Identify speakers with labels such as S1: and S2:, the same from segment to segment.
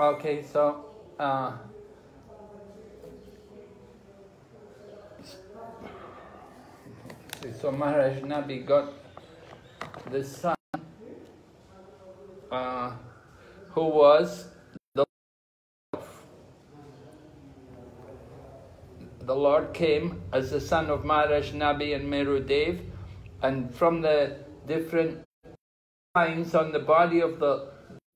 S1: Okay, so uh, so Maharaj Nabi got the son uh, who was the the Lord came as the son of Maharaj Nabi and Meru Dev, and from the different signs on the body of the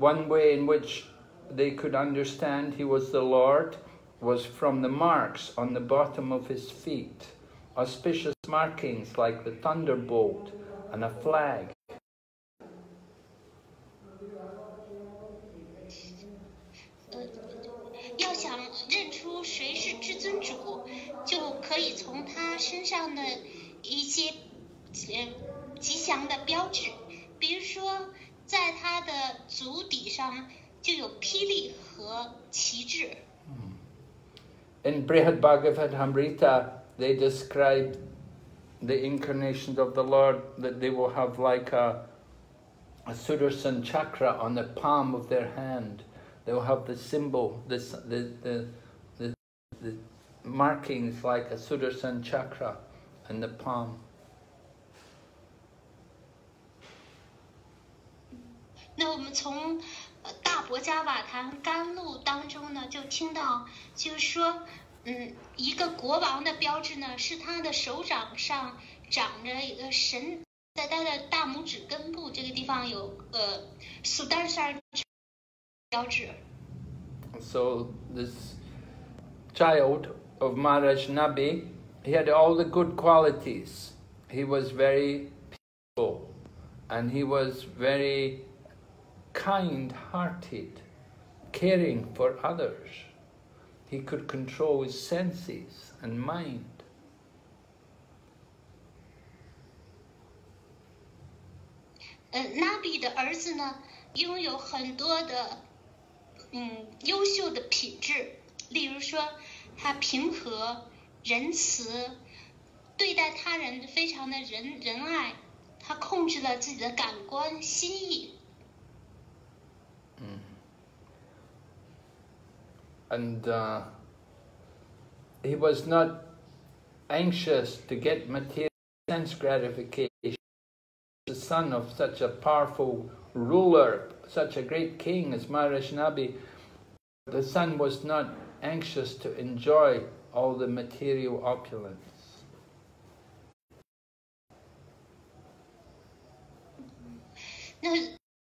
S1: one way in which they could understand he was the Lord was from the marks on the bottom of his feet, auspicious markings like the thunderbolt and a flag.
S2: 呃，要想认出谁是至尊主，就可以从他身上的一些呃吉祥的标志，比如说
S1: In Brihad Bhagavatamrita, they describe the incarnations of the Lord that they will have like a, a Sudarshan chakra on the palm of their hand. They will have the symbol, the, the, the, the markings like a Sudarshan chakra in the palm.
S2: 那我们从呃大伯加瓦坛甘露当中呢，就听到，就是说，嗯，一个国王的标志呢，是他的手掌上长着一个神，在他的大拇指根部这个地方有呃苏丹山标志。
S1: So this child of Maharaj Nabi, he had all the good qualities. He was very peaceful and he was very kind-hearted, caring for others. He could control his senses and mind.
S2: 呃，拉比的儿子呢，拥有很多的嗯优秀的品质，例如说，他平和、仁慈，对待他人非常的仁仁爱，他控制了自己的感官心意。
S1: and uh, he was not anxious to get material sense gratification. The son of such a powerful ruler, such a great king as Maharaj Nabi, the son was not anxious to enjoy all the material opulence.
S2: No,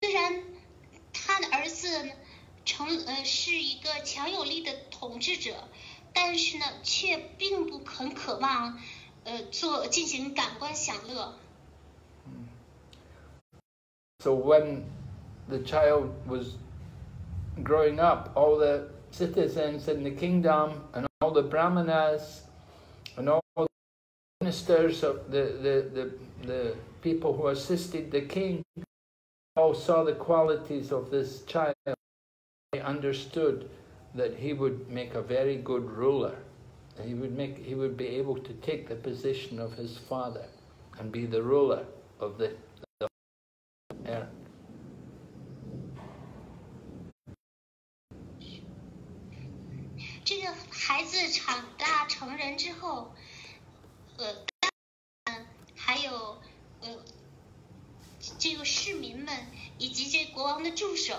S2: 虽然他的儿子成呃是一个强有力的统治者，但是呢，却并不很渴望呃做进行感官享乐。
S1: So when the child was growing up, all the citizens in the kingdom and all the brahmanas and all the ministers of the, the, the, the people who assisted the king all saw the qualities of this child. They understood that he would make a very good ruler. That He would make he would be able to take the position of his father and be the ruler of the, the earth.
S2: 这个孩子长大成人之后，呃，嗯，还有呃，这个市民们以及这国王的助手，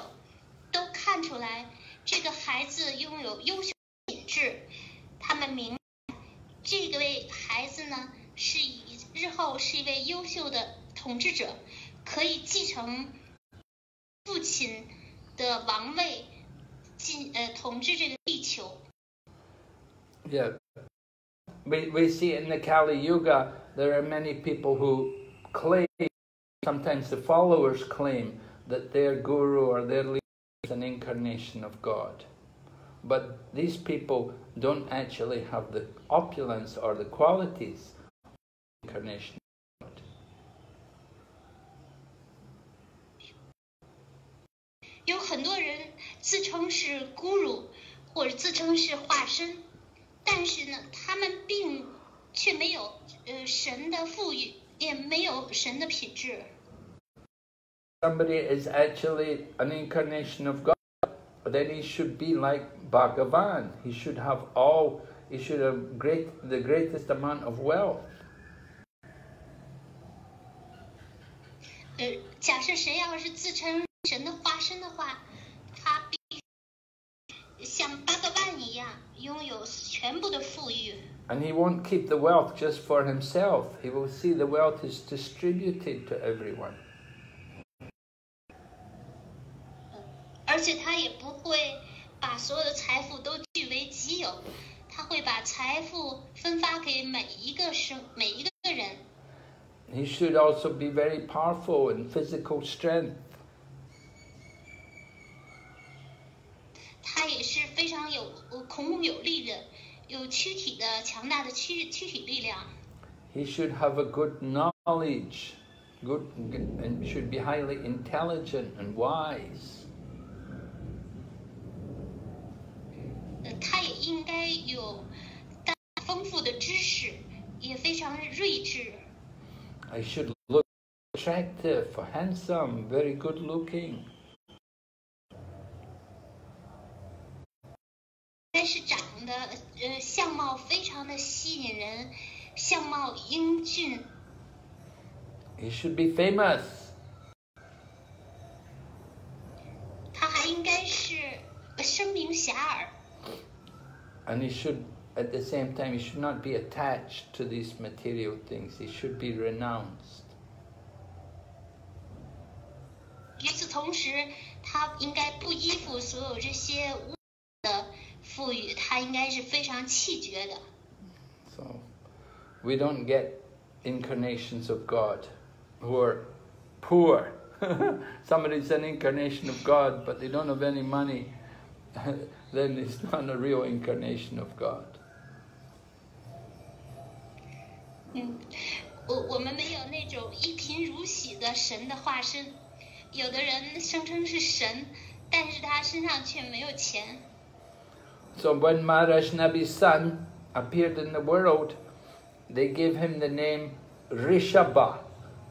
S2: 都看出来这个孩子拥有优秀品质。他们明白这个位孩子呢，是以日后是一位优秀的统治者，可以继承父亲的王位，进呃统治这个地球。
S1: Yeah. We, we see in the Kali Yuga, there are many people who claim, sometimes the followers claim, that their guru or their leader is an incarnation of God. but these people don't actually have the opulence or the qualities of incarnation. of God.
S2: 有很多人自称是孤乳，或者自称是化身，但是呢，他们并却没有呃神的富裕，也没有神的品质。
S1: Somebody is actually an incarnation of God, then he should be like Bhagavan. He should have all, he should have great, the greatest amount of wealth.
S2: 呃，假设谁要是自称神的化身的话，他必须像八个万一样拥有全部的富裕，
S1: And he won't keep the wealth just for himself. He will see the wealth is distributed to everyone.
S2: 且他也不会把所有的财富都据为己有，他会把财富分发给每一个生每一个人。
S1: He should also be very powerful in physical strength.
S2: 他也是非常有呃孔武有力的，有躯体的强大的躯躯体力量。
S1: He should have a good knowledge, good, and should be highly intelligent and wise.
S2: 他也应该有大丰富的知识，也非常睿智。
S1: I should look attractive, handsome, very good looking.
S2: 但是长得呃相貌非常的吸引人，相貌英俊
S1: ，He should be famous.
S2: 他还应该是呃声名遐迩。
S1: And he should, at the same time, he should not be attached to these material things. He should be renounced.
S2: 与此同时，他应该不依附所有这些物的富裕，他应该是非常气绝的。
S1: So, we don't get incarnations of God who are poor. Somebody's an incarnation of God, but they don't have any money. then it's not a real incarnation of God. So when Maharaj Nabi's son appeared in the world, they gave him the name Rishabha.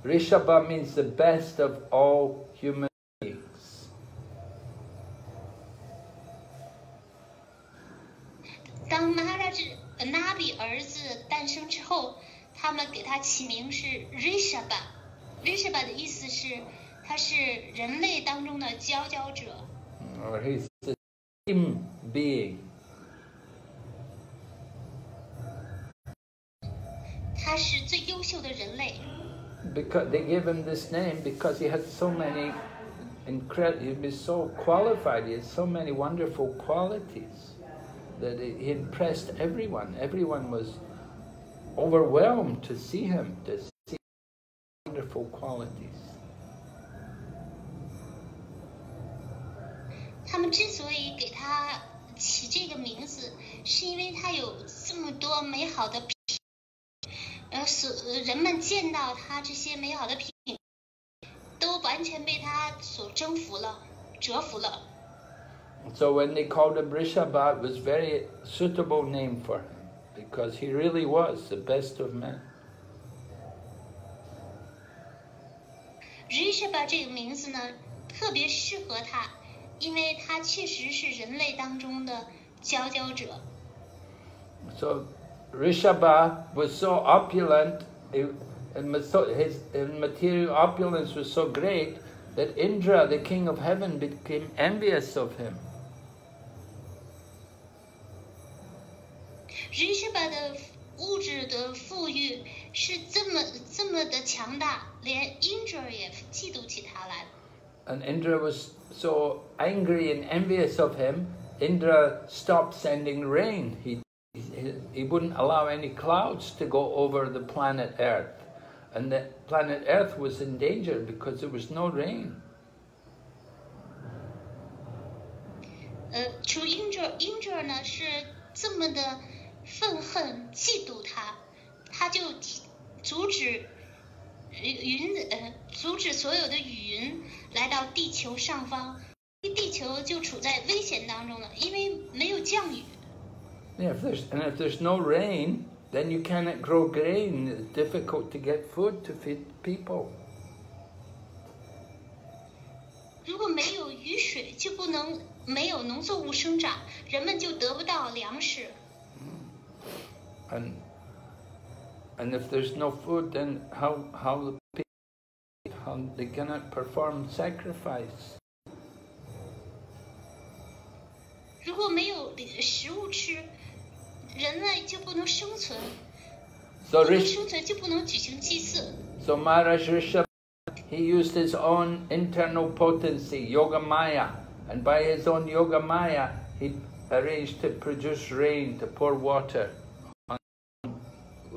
S1: Rishabha means the best of all human.
S2: 当马哈拉智纳比儿子诞生之后，他们给他起名是 Rishabha。Rishabha 的意思是他是人类当中的佼佼者
S1: ，Or he's the supreme being.
S2: 他是最优秀的人类。
S1: Because they gave him this name because he had so many incredible, he was so qualified, he had so many wonderful qualities that he impressed everyone. Everyone was overwhelmed to see him, to see wonderful qualities.
S2: 他们之所以给他起这个名字，是因为他有这么多美好的品，呃，所人们见到他这些美好的品，都完全被他所征服了、折服了。
S1: So when they called him Rishabha, it was very suitable name for him because he really was the best of men.
S2: Rishabha 这个名字呢，特别适合他，因为他确实是人类当中的佼佼者。
S1: So Rishabha was so opulent, he- and was so- his, his material opulence was so great that Indra, the king of heaven, became envious of him.
S2: Rishabha 的物质的富裕是这么这么的强大，连 Indra 也嫉妒起他来了。
S1: And Indra was so angry and envious of him, Indra stopped sending rain. He, he, he wouldn't allow any clouds to go over the planet Earth. And the planet Earth was in danger because there was no rain.
S2: 呃，除 Indra Indra 呢是这么的 愤恨嫉妒他，他就阻止云呃阻止所有的雨云来到地球上方，地球就处在危险当中了，因为没有降雨。
S1: Yeah, if there's, and if there's no rain, then you cannot grow grain. It's difficult to get food to feed people.
S2: 如果没有雨水，就不能没有农作物生长，人们就得不到粮食。
S1: And and if there's no food, then how how the people how they cannot perform sacrifice.
S2: 如果没有食物吃，人类就不能生存，
S1: So
S2: 不能
S1: Rish,
S2: 生存就不能举行祭祀。
S1: so Maharaj Rishabh, he used his own internal potency, Yoga Maya, and by his own Yoga Maya, he arranged to produce rain, to pour water on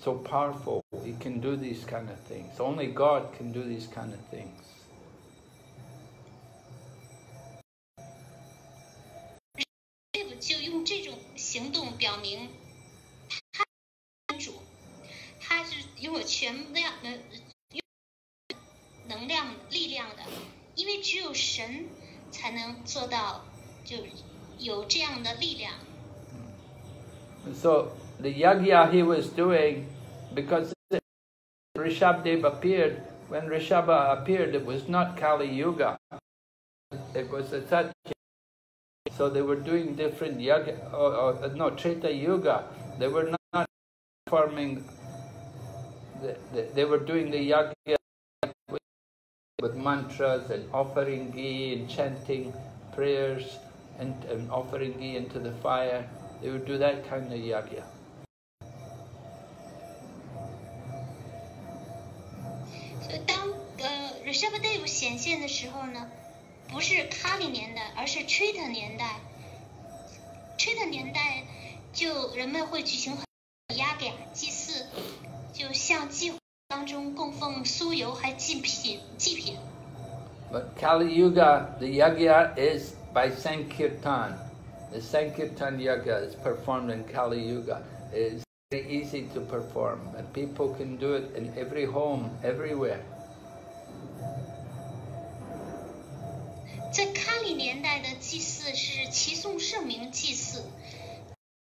S1: so powerful. He can do these kind of things. Only God can do these kind of things. So the yagya he was doing, because Rishabdev appeared, when Rishabha appeared, it was not Kali Yuga. It was a Satya. So they were doing different yaga, or, or, no, Treta Yuga. They were not performing, the, the, they were doing the yagya with, with mantras and offering ghee and chanting prayers and, and offering ghee into the fire. They would do that kind of
S2: 当呃 Rishabh Dave 显现的时候呢，不是卡里年代，而是 Trita 年代。Trita 年代就人们会举行很多压给祭祀，就像祭当中供奉酥油还祭品祭品。
S1: But Kali Yuga, the yagya is by Sankirtan. The Sankirtan yaga is performed in Kali Yuga. is. very easy to perform, and people can do it in every home, everywhere.
S2: 在卡里年代的祭祀是齐颂圣名祭祀，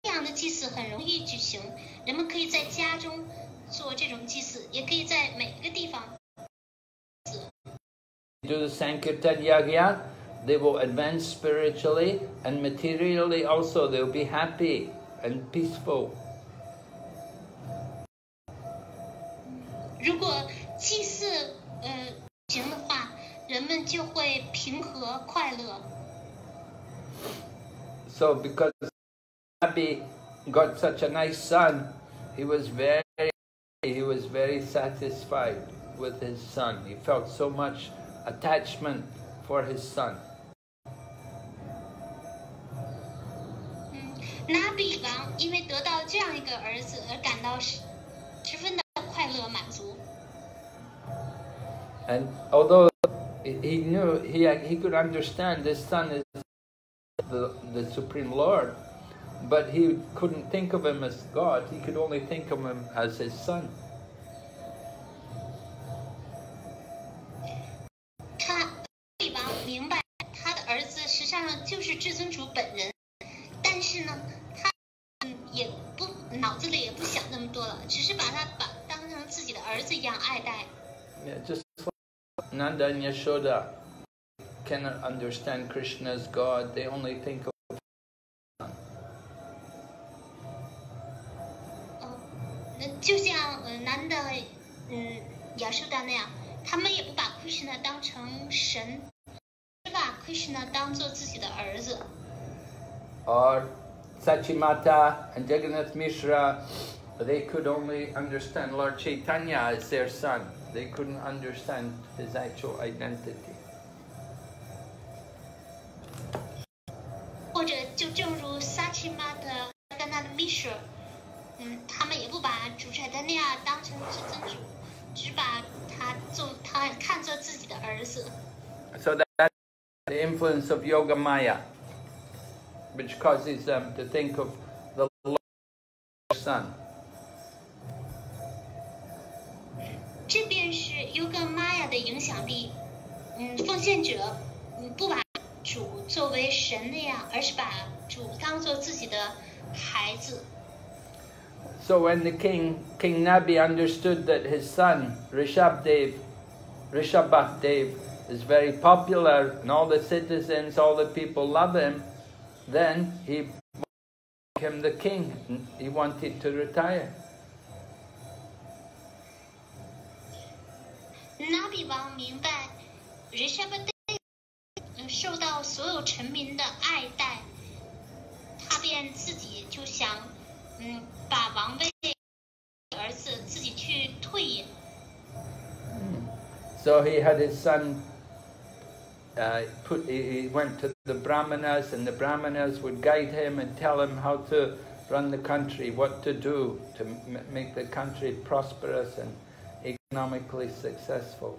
S2: 这样的祭祀很容易举行，人们可以在家中做这种祭祀，也可以在每个地方
S1: Do the Sankirtan yagya, they will advance spiritually and materially also. They'll be happy and peaceful. So because Nabi got such a nice son, he was very he was very satisfied with his son. He felt so much attachment for his son.
S2: 嗯，拉比王因为得到这样一个儿子而感到十十分的快乐满足。
S1: And although he he knew he he could understand this son is the, the Supreme Lord, but he couldn't think of him as God. He could only think of him as his son. Yeah, just like Nanda and Yashoda cannot understand Krishna as God. They only think of
S2: 哦，那就像呃男的嗯亚修达那样，他们也不把 Krishna 当成神，只把 Krishna 当做自己的儿子。
S1: or Sachimata and Jagannath Mishra, they could only understand Lord Chaitanya as their son. They couldn't understand his actual identity.
S2: 或者就正如萨奇玛的跟他的 Mishra，嗯，他们也不把主柴丹尼亚当成至尊主，只把他做他看作自己的儿子。
S1: So that's the influence of Yoga Maya, which causes them to think of the son.
S2: 这便是优格玛雅的影响力。嗯，奉献者，嗯，不把主作为神那样，而是把主当做自己的孩子。
S1: So when the king, King Nabi understood that his son, Rishabdev, Rishabhadev, is very popular and all the citizens, all the people love him, then he made him the king. and He wanted to retire.
S2: 纳比王明白 r i s h a b d 受到所有臣民的爱戴，他便自己就想，嗯，把王位儿子自己去退隐。
S1: So he had his son uh, put, he, he went to the Brahmanas and the Brahmanas would guide him and tell him how to run the country, what to do to m- make the country prosperous and economically successful.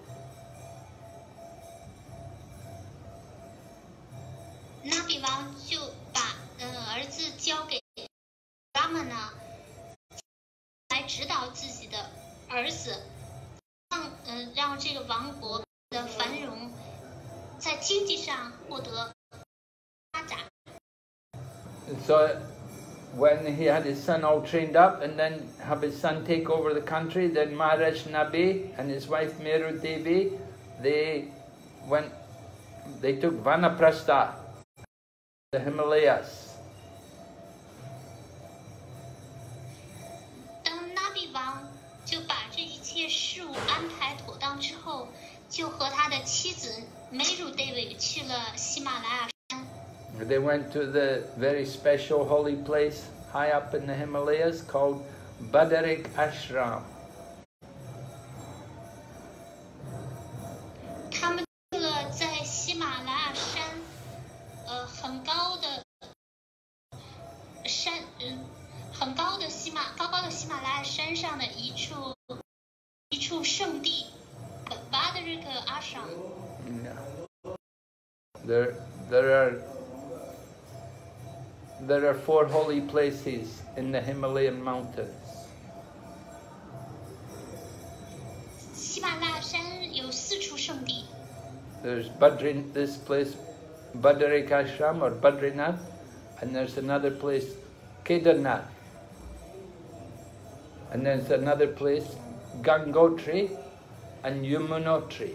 S2: 纳比王就把呃儿子交给 Ramana 来指导自己的儿子，让呃让这个王国的繁荣在经济上获得发展。
S1: And so when he had his son all trained up and then have his son take over the country, then Maharaj Nabi and his wife Meru Devi, they went, they took Vanaprastha, the Himalayas. They went to the very special holy place high up in the Himalayas called Badarik Ashram.
S2: 上的一处一处圣地，巴德瑞克阿尚。
S1: Yeah. There, there are there are four holy places in the Himalayan mountains.
S2: 喜马拉雅山有四处圣地，
S1: There's Badrin, this place, Badarik Ashram or Badrinath, and there's another place, Kedarnath. And there's another place, Gangotri and Yamunotri.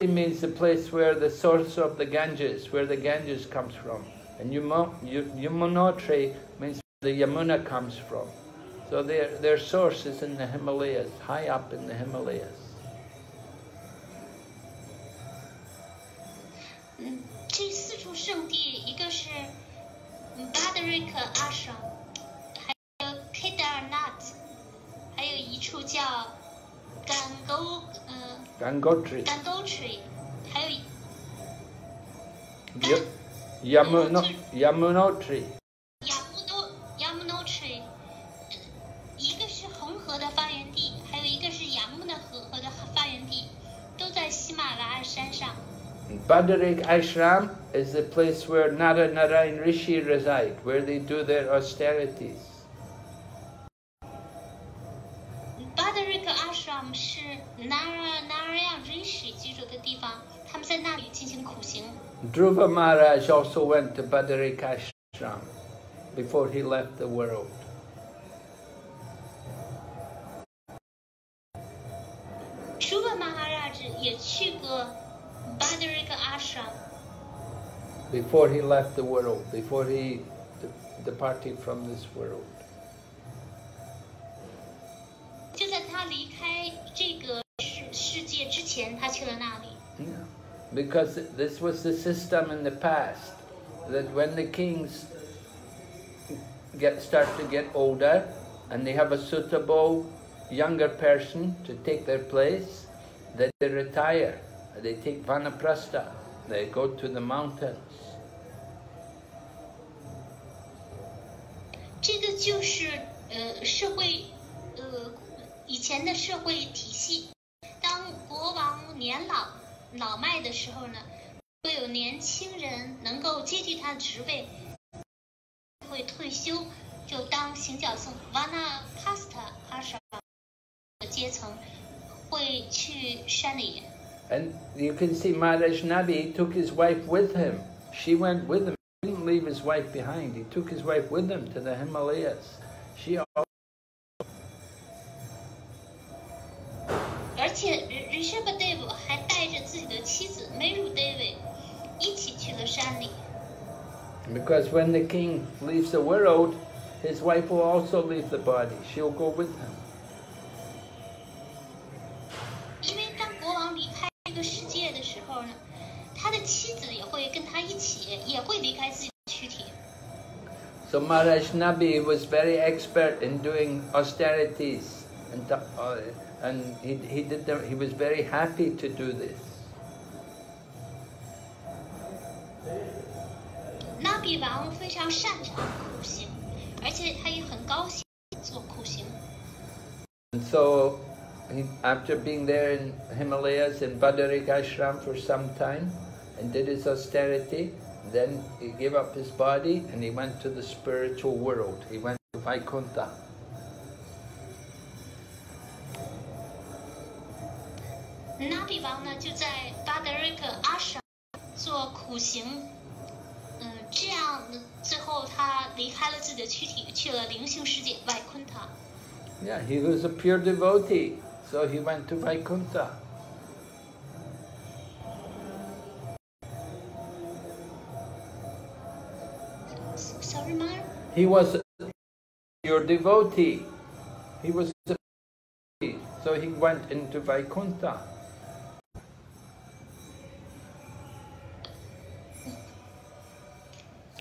S1: It means the place where the source of the Ganges, where the Ganges comes from. And Yamunotri means the Yamuna comes from. So their, their source is in the Himalayas, high up in the Himalayas.
S2: Mm, 这四处圣地，一个是 Badarik Ashram，Kedarnath，还有一处叫甘沟，呃，
S1: Gangotri.
S2: 甘沟水，还有一
S1: Y- Yamuno, Yamunotri.
S2: 雅木多雅木诺水，呃一个是红河的发源地，还有一个是雅木纳河河的发源地，都在喜马拉雅山上。
S1: Badarik Ashram is the place where Nara Narayan Rishi reside, where they do their austerities. Dhruva Maharaj also went to Badarik Ashram before he left the world.
S2: 舒文马哈拉吉也去过巴德瑞克阿什，
S1: Before he left the world, before he de- departed from this world.
S2: 就在他离开这个世世界之前，他去了那里。
S1: Yeah. Because this was the system in the past. that when the kings get start to get older and they have a suitable younger person to take their place, then they retire. They take vanaprastha. They go to the mountains.
S2: 这个就是呃社会呃以前的社会体系。当国王年老 老迈的时候呢，会有年轻人能够接替他的职位，会退休，就当行脚僧 Vanapasta ashram 的阶层会去山里。
S1: And you can see Maharaj Nabi took his wife with him. She went with him. He didn't leave his wife behind. He took his wife with him to the Himalayas. She
S2: understanding.
S1: Because when the king leaves the world, his wife will also leave the body. She'll go with him. So Maharaj Nabi was very expert in doing austerities and, uh, and he, he, did the, he was very happy to do this.
S2: 那比王非常擅长苦行，而且他也很高兴做苦行。
S1: And so, he, after being there in Himalayas in Badarik Ashram for some time and did his austerity, then he gave up his body and he went to the spiritual world. He went to Vaikuntha.
S2: 那比王呢就在巴德瑞克阿什 做苦行，嗯，这样最后他离开了自己的躯体，去了灵性世界外昆塔。
S1: Yeah, he was a pure devotee, so he went to Vaikuntha.
S2: Sorry, Mar.
S1: He was a pure devotee. He was a devotee, so he went into Vaikuntha.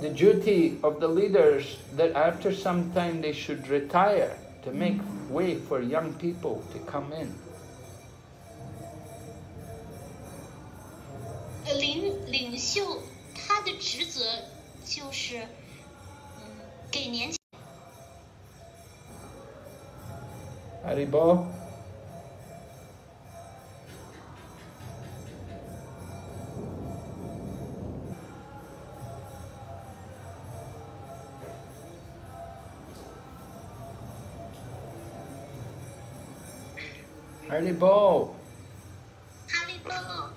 S1: the duty of the leaders that after some time they should retire to make way for young people to come in.
S2: 呃 领领袖他的职责就是，嗯，给年轻
S1: Haribo? Haribo,
S2: 哈利波特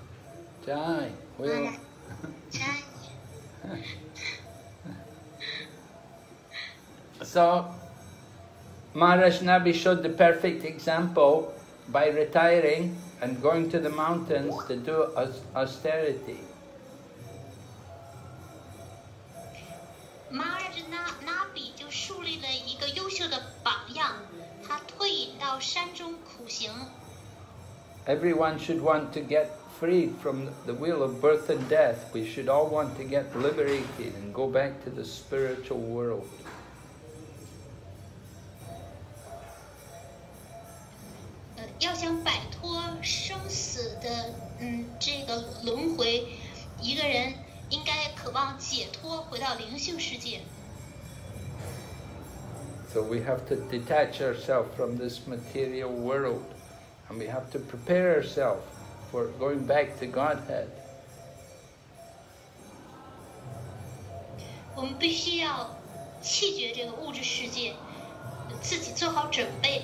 S1: Jai, Will.
S2: 加
S1: So, Maharaj Nabi showed the perfect example by retiring and going to the mountains to do aus- austerity.
S2: 马尔纳纳比就树立了一个优秀的榜样，他退隐到山中苦行。
S1: Everyone should want to get freed from the wheel of birth and death. We should all want to get liberated and go back to the spiritual world. So we have to detach ourselves from this material world. and we have to prepare ourselves for going back to Godhead.
S2: 我们必须要弃绝这个物质世界，自己做好准备，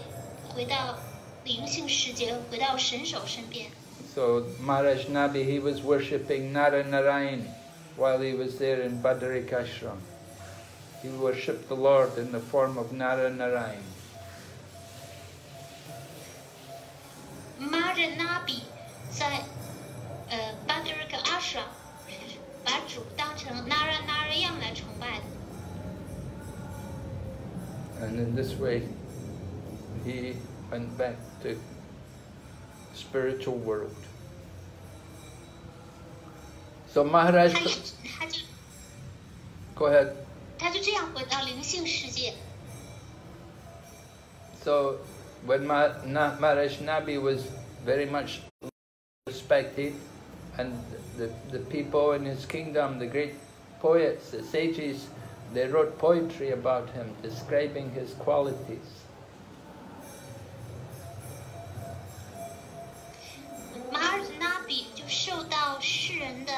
S2: 回到灵性世界，回到神手身边。
S1: So Maharaj Nabi, he was worshipping Nara Narayan while he was there in Badarik Ashram. He worshipped the Lord in the form of Nara Narayan.
S2: 玛热那比在呃巴德尔克阿爽把主当成纳拉纳瑞样来崇拜的。
S1: And in this way, he went back to spiritual world. So Maharaj,
S2: 他也他就
S1: go ahead.
S2: 他就这样回到灵性世界。
S1: So when Ma- Na- Maharaj Nabi was very much respected, and the, the people in his kingdom, the great poets, the sages, they wrote poetry about him, describing his qualities.
S2: 马尔纳比就受到世人的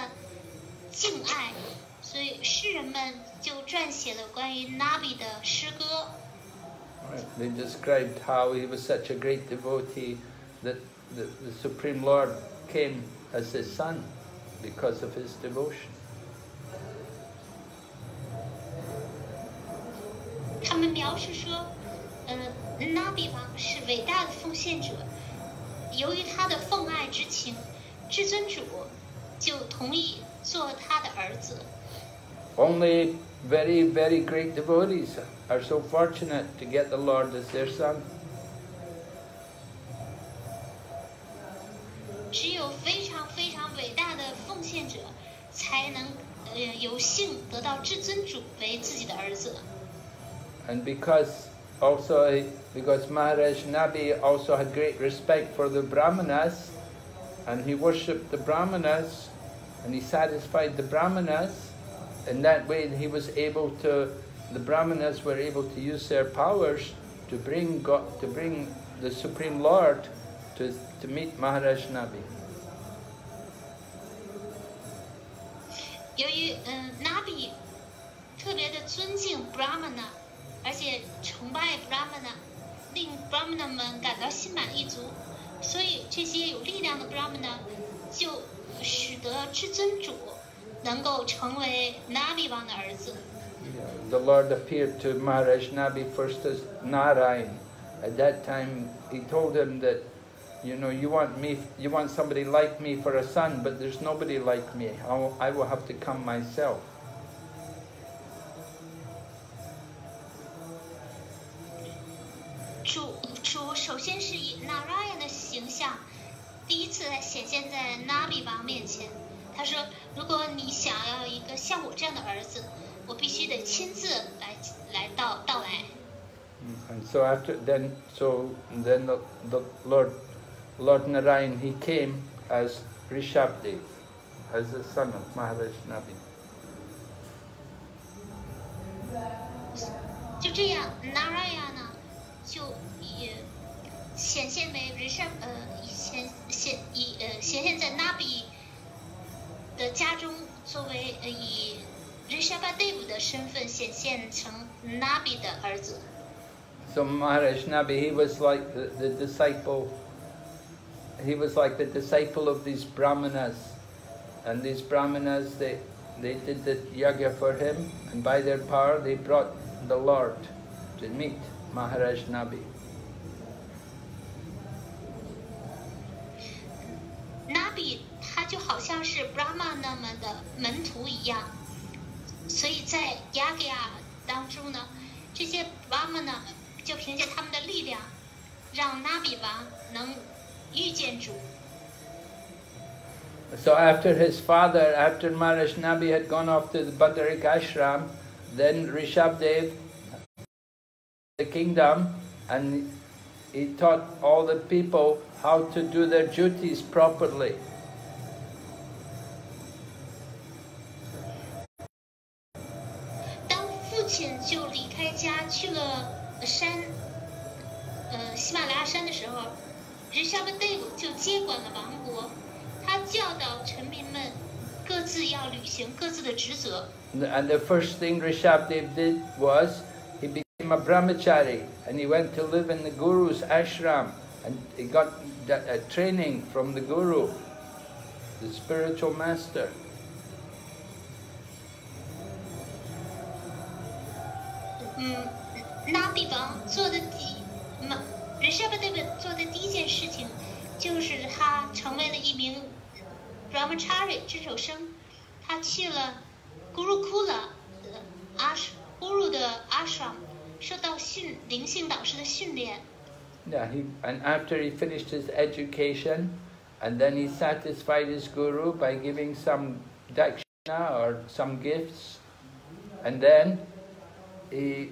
S2: 敬爱，所以诗人们就撰写了关于纳比的诗歌。
S1: Right. They described how he was such a great devotee that the, the Supreme Lord came as his son because of his devotion.
S2: 他们描述说，呃，纳比王是伟大的奉献者，由于他的奉爱之情，至尊主就同意做他的儿子。
S1: Only very, very great devotees are so fortunate to get the Lord as their son.
S2: 只有非常非常伟大的奉献者，才能呃有幸得到至尊主为自己的儿子。
S1: And because also because Maharaj Nabi also had great respect for the Brahmanas, and he worshipped the Brahmanas, and he satisfied the Brahmanas. In that way, he was able to. The Brahmanas were able to use their powers to bring God, to bring the Supreme Lord to to meet Maharaj Nabi.
S2: 由于嗯纳比特别的尊敬 Brahmana，而且崇拜 Brahmana，令 Brahmana 们感到心满意足，所以这些有力量的 Brahmana 就使得至尊主 能够成为 Nabi 王的儿子。
S1: The Lord appeared to Maharaj Nabi first as Narayan. At that time, he told him that, you know, you want me, you want somebody like me for a son, but there's nobody like me. I will, I will have to come myself.
S2: 主主首先是以 Narayan 的形象，第一次显现在 Nabi 王面前。 他说，如果你想要一个像我这样的儿子，我必须得亲自来来到到来。
S1: And so after then, so then the, the Lord, Lord Narayan, he came as Rishabdev, as the son of Maharaj Nabi.
S2: 就这样，Narayana 呢，就也显现为人上呃显显以呃显现在 Nabi 的家中，作为呃以 Rishabhadev 的身份显现成 Nabi 的儿子。
S1: So Maharaj Nabi, he was like the, the disciple, he was like the disciple of these brahmanas. And these brahmanas, they, they did the yajna for him, and by their power they brought the Lord to meet Maharaj Nabi.
S2: Nabi 他就 好像是 Brahma 那么的门徒一样，所以在 Yagya 当中呢，这些
S1: Brahma after his father, after Maharaj Nabi had gone off to the Badarik ashram, then Rishabdev, the kingdom, and he taught all the people how to do their duties properly.
S2: 山，呃，喜马拉雅山的时候，Rishabdev 就接管了王国，他教导臣民们各自要履行各自的职责。
S1: And the first thing Rishabdev did was he became a brahmachari and he went to live in the Guru's ashram and he got that, uh, training from the Guru, the spiritual master.
S2: 嗯， 拉比王做的第，嘛，Rishabdev 做的第一件事情，就是他成为了一名 brahmachari 知守生，他去了 Gurukula 的 ash Guru 的 ashram，受到训灵性导师的训练。
S1: Yeah, he, and after he finished his education, and then he satisfied his guru by giving some dakshina or some gifts, and then he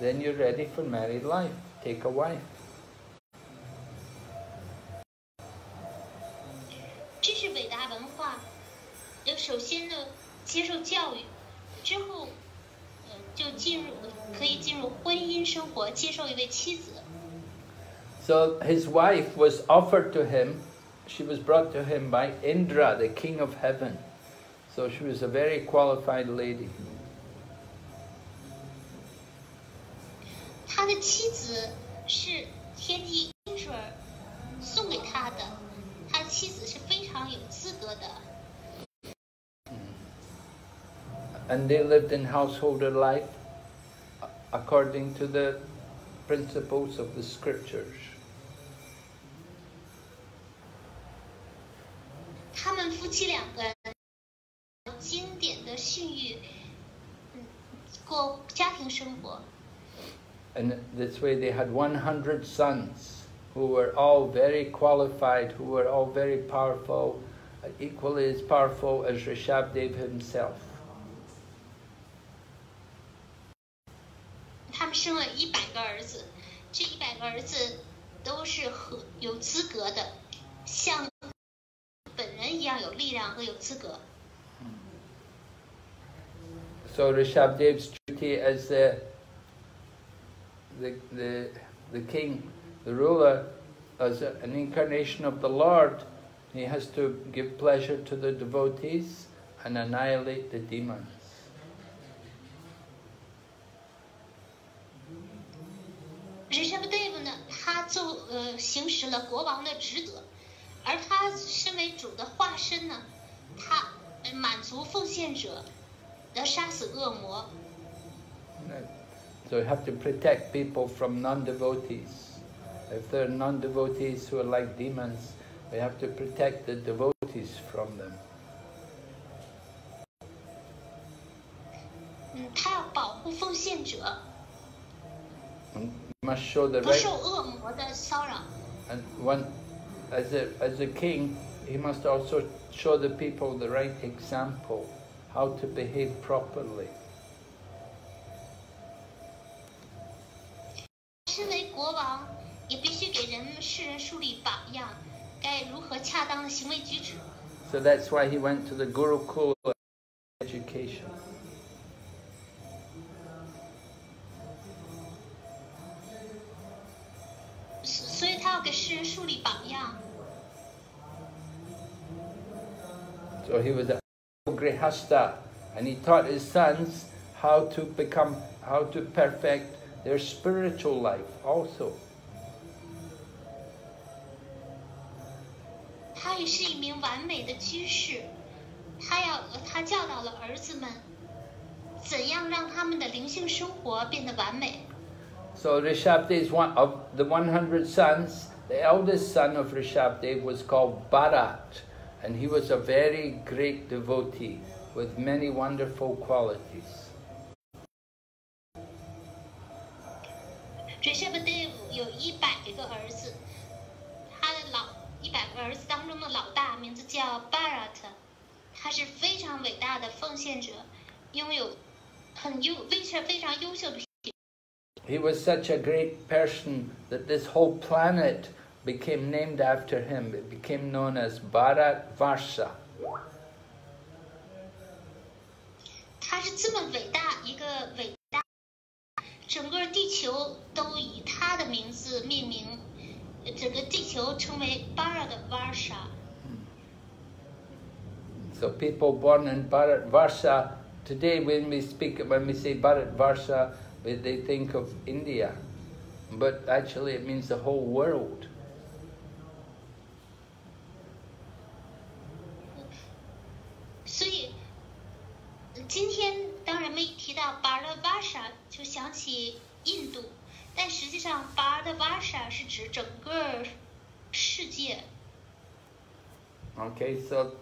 S1: Then you're ready for married life. Take a wife. So his wife was offered to him, she was brought to him by Indra, the king of heaven. So she was a very qualified lady.
S2: 他的妻子是天帝英水儿送给他的，他的妻子是非常有资格的。
S1: And they lived in householder life according to the principles of the scriptures.
S2: 他们夫妻两个经典的训育，嗯，过家庭生活。
S1: And this way they had 100 sons who were all very qualified, who were all very powerful, equally as powerful as Rishabdev himself.
S2: 他们生了一百个儿子，这一百个儿子都是和有资格的，像本人一样有力量和有资格。
S1: So Rishabdev's duty as the, the, the, the king, the ruler, as a- an incarnation of the Lord, he has to give pleasure to the devotees and annihilate the demons.
S2: 人山不对付呢，他就呃行使了国王的职责，而他身为主的化身呢，他呃满足奉献者，要杀死恶魔。
S1: So you have to protect people from non-devotees. If they're non-devotees who are like demons, we have to protect the devotees from them.
S2: 嗯，他要保护奉献者
S1: And you must show the
S2: 不
S1: right
S2: 受恶魔的骚扰。
S1: And one, as a, as a king, he must also show the people the right example, how to behave properly.
S2: 身为国王，也必须给人们世人树立榜样，该如何恰当的行为举止。
S1: So that's why he went to the Gurukula education.
S2: 所所以他要给世人树立榜样。
S1: So he was a grihasta, and he taught his sons how to become, how to perfect their spiritual life also.
S2: 他也是一名完美的居士，他要他教导了儿子们，怎样让他们的灵性生活变得完美。
S1: So Rishabdev, one of the 100 sons, the eldest son of Rishabdev was called Bharat, and he was a very great devotee with many wonderful qualities.
S2: 这 s h a b d e v 有一百个儿子，他的老一百个儿子当中的老大名字叫巴拉特，他是非常伟大的奉献者，拥有很优非常非常优秀的。
S1: He was such a great person that this whole planet became named after him. It became known as Bharat Varsha.
S2: 他是这么伟大一个伟大，整个地球都以他的名字命名，呃整个地球称为巴尔的瓦莎。
S1: So people born in Bharat Varsha today, when we speak, when we say Bharat Varsha, we- they think of India, but actually it means the whole world.
S2: 所以，呃今天 当人们一提到巴尔的瓦莎，就想起印度，但实际上巴尔的瓦莎是指整个世界。
S1: Okay, so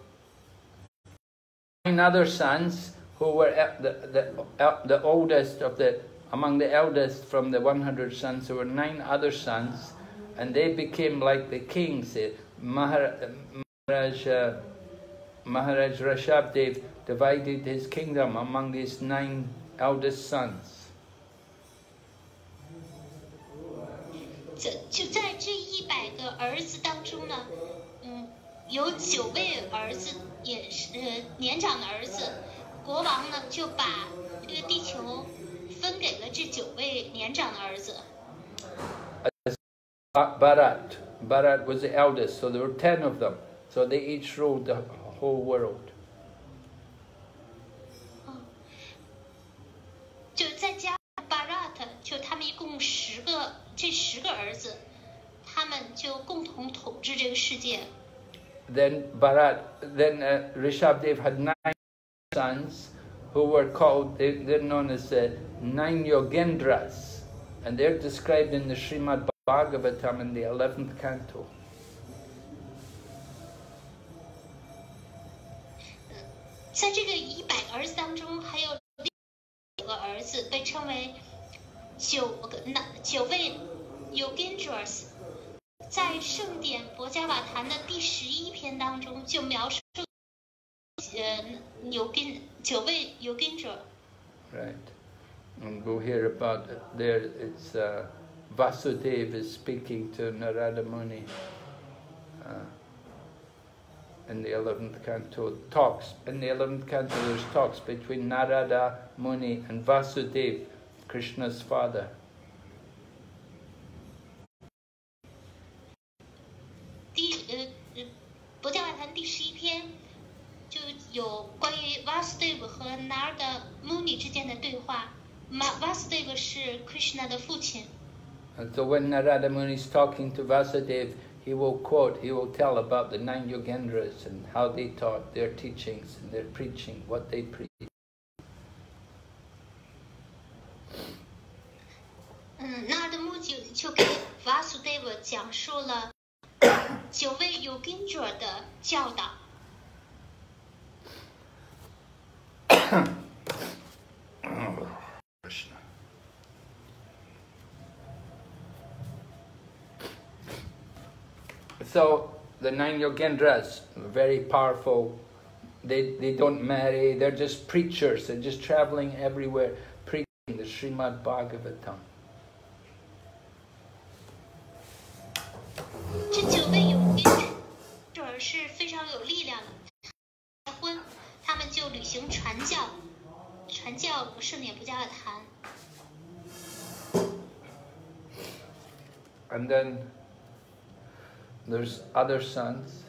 S1: nine other sons who were el- the, the, el- the oldest of the, among the eldest from the 100 sons, there were nine other sons, and they became like the kings. Eh, Mahar, Maharaj, uh, Maharaj Rishabdev divided his kingdom among these nine eldest sons.
S2: 就就在这一百个儿子当中呢，嗯，有九位儿子也是呃年长的儿子，国王呢就把这个地球分给了这九位年长的儿子。
S1: Bharat, Bharat was the eldest, so there were ten of them. So they each ruled the whole world.
S2: 就再加巴拉特，就他们一共十个，这十个儿子，他们就共同统治这个世界。
S1: Then Bharat, then uh, Rishabdev had nine sons who were called, they, they're known as the nine Yogendras. And they're described in the Srimad Bhagavatam in the 11th canto.
S2: 在这个一百个儿子当中，还有九个儿子被称为九个那九位 Yogendras，在圣典博伽瓦坛的第十一篇当中就描述，呃，Yogen 九位 Yogendra。
S1: Right. And we'll hear about it there. It's uh, Vasudev is speaking to Narada Muni uh, in the 11th canto, talks, in the 11th canto there's talks between Narada Muni and Vasudeva, Krishna's father. And so when Narada Muni is talking to Vasudeva, he will quote, he will tell about the nine Yogendras and how they taught their teachings and their preaching, what they preach. so the nine yogendras, very powerful. They, they don't marry, they're just preachers, they're just traveling everywhere, preaching the Srimad Bhagavatam. And then there's other sons.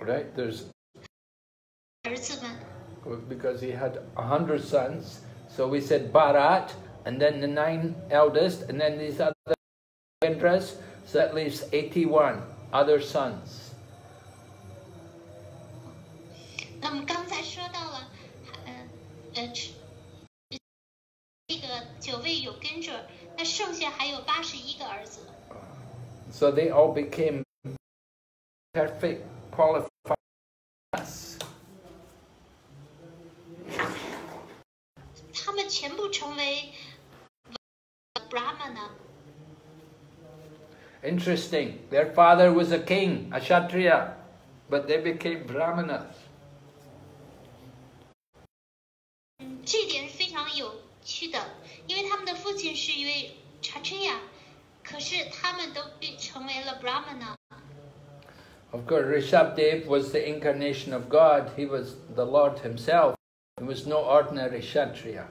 S1: Right? There's because he had a hundred sons. So we said Bharat, and then the nine eldest, and then these other Vendras. So that leaves 81 other sons.
S2: 那么刚才说到了，呃呃，这个九位有跟着。那剩下还有八十一个儿子。
S1: So they all became perfect qualified. us.
S2: 他们全部成为 Brahmana。
S1: Interesting. Their father was a king, a Kshatriya, but they became Brahmanas.
S2: 嗯，这点是非常有趣的，因为他 们的父亲是一位 Kshatriya，可是他们都被成为了 Brahmana。
S1: Of course, Rishabdev was the incarnation of God. He was the Lord himself. He was no ordinary
S2: Kshatriya.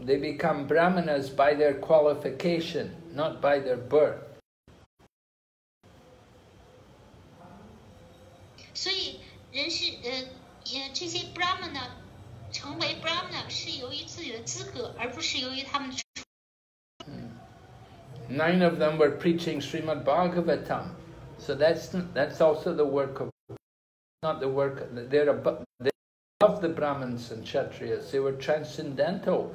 S1: They become Brahmanas by their qualification, not by their birth.
S2: 所以人是呃也这些 Brahmana 成为 Brahmana 是由于自己的资格，而不是由于他们的
S1: Nine of them were preaching Srimad Bhagavatam. So that's that's also the work of not the work they're above, they're above the Brahmins and Kshatriyas. They were transcendental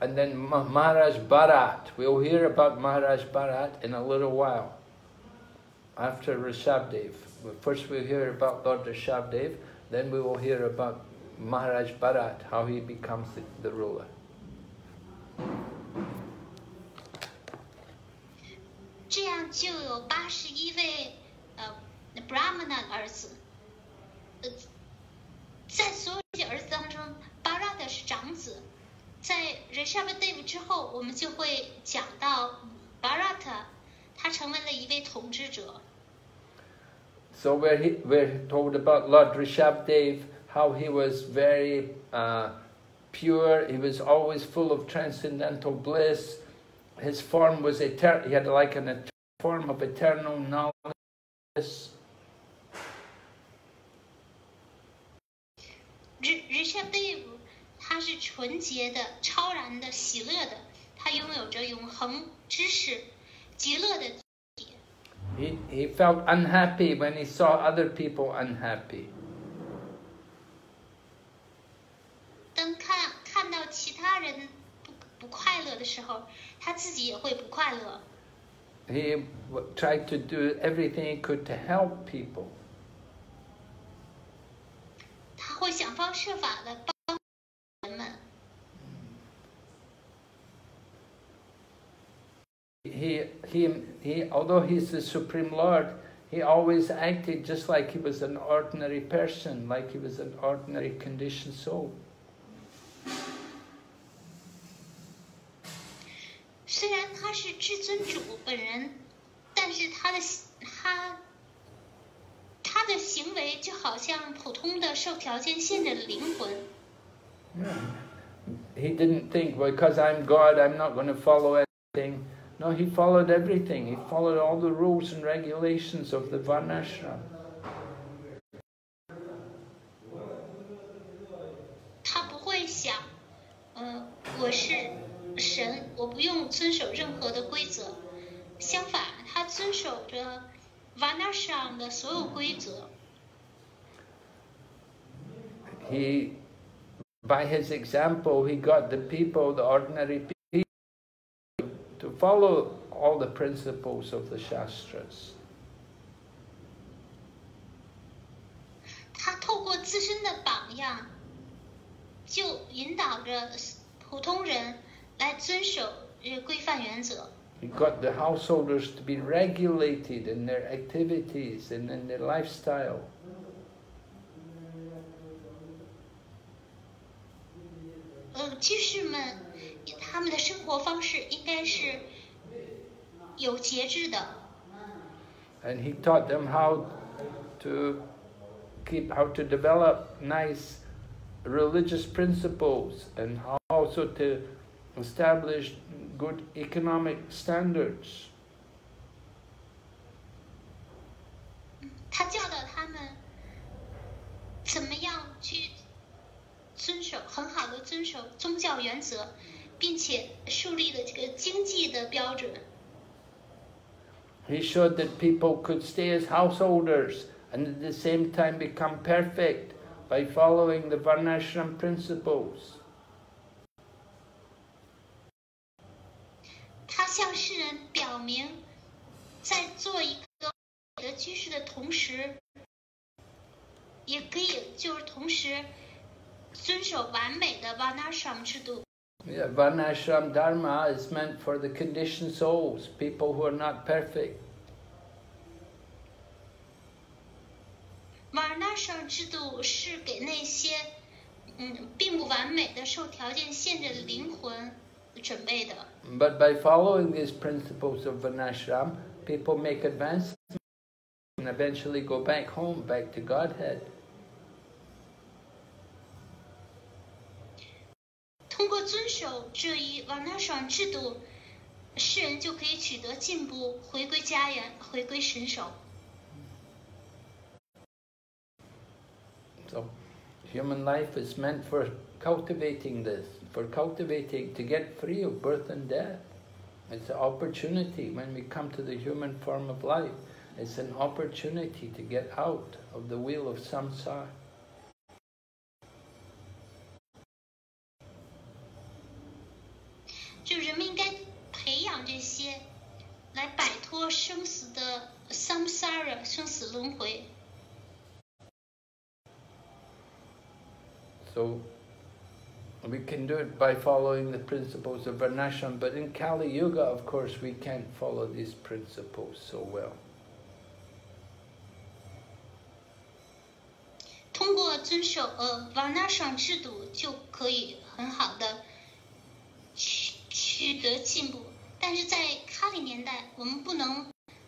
S1: and then Ma- Maharaj Bharat. We'll hear about Maharaj Bharat in a little while, after Rishabdev. First we'll hear about Lord Rishabdev, then we will hear about Maharaj Bharat, how he becomes the, the ruler.
S2: 这在所有这些儿子当中，Bharata 是长子。在 Rishabdev 之后，我们就会讲到 Bharata，他成为了一位统治者。
S1: So we're, he- we're told about Lord Rishabdev, how he was very uh, pure, he was always full of transcendental bliss. His form was eternal, he had like an et- form of eternal knowledge.
S2: Ri- Rishabdev 他是纯洁的、超然的、喜乐的，他拥有着永恒知识、极乐的
S1: He, he felt unhappy when he saw other people unhappy.
S2: 当看看到其他人不不快乐的时候，他自己也会不快乐。
S1: He w- tried to do everything he could to help people.
S2: 他会想方设法的帮人们。
S1: He, he, he, although he's the Supreme Lord, he always acted just like he was an ordinary person, like he was an ordinary conditioned soul.
S2: 虽然他是至尊主本人，但是他的他他的行为就好像普通的受条件限制的灵魂。
S1: He didn't think, because I'm God, I'm not going to follow anything. No, he followed everything. He followed all the rules and regulations of the Varnashram. He by his example, he got the people, the ordinary people, to follow all the principles of the Shastras.
S2: 他透过自身的榜样，就引导着普通人来遵守这规范原则。
S1: He got the householders to be regulated in their activities and in their lifestyle.
S2: 呃，居士们他们的生活方式应该是有节制的。
S1: And he taught them how to keep, how to develop nice religious principles and how also to establish good economic standards.
S2: 他教导他们怎么样去 遵守很好的遵守宗教原则，并且树立了这个经济的标准。
S1: He showed that people could stay as householders and at the same time become perfect by following the Varnashram principles.
S2: 他向世人表明，在做一个的居士的同时，也可以就是同时 遵守完美的 Varnashram 制度。
S1: Yeah, Varnashram Dharma is meant for the conditioned souls, people who are not perfect.
S2: Varnashram 制度是给那些嗯并不完美的、受条件限制的灵魂准备的。
S1: But by following these principles of Varnashram, people make advancements and eventually go back home, back to Godhead.
S2: 遵守这一 Varnashram 制度，世人就可以取得进步，回归家园，回归神手。
S1: So, human life is meant for cultivating this, for cultivating to get free of birth and death. It's an opportunity when we come to the human form of life. It's an opportunity to get out of the wheel of samsara.
S2: 生死的 samsara 生死轮回。
S1: So we can do it by following the principles of Varnashram, but in Kali Yuga, of course, we can't follow these principles so well.
S2: 通过遵守呃 Varnashram 制度，就可以很好的取取得进步。但是在卡里年代，我们不能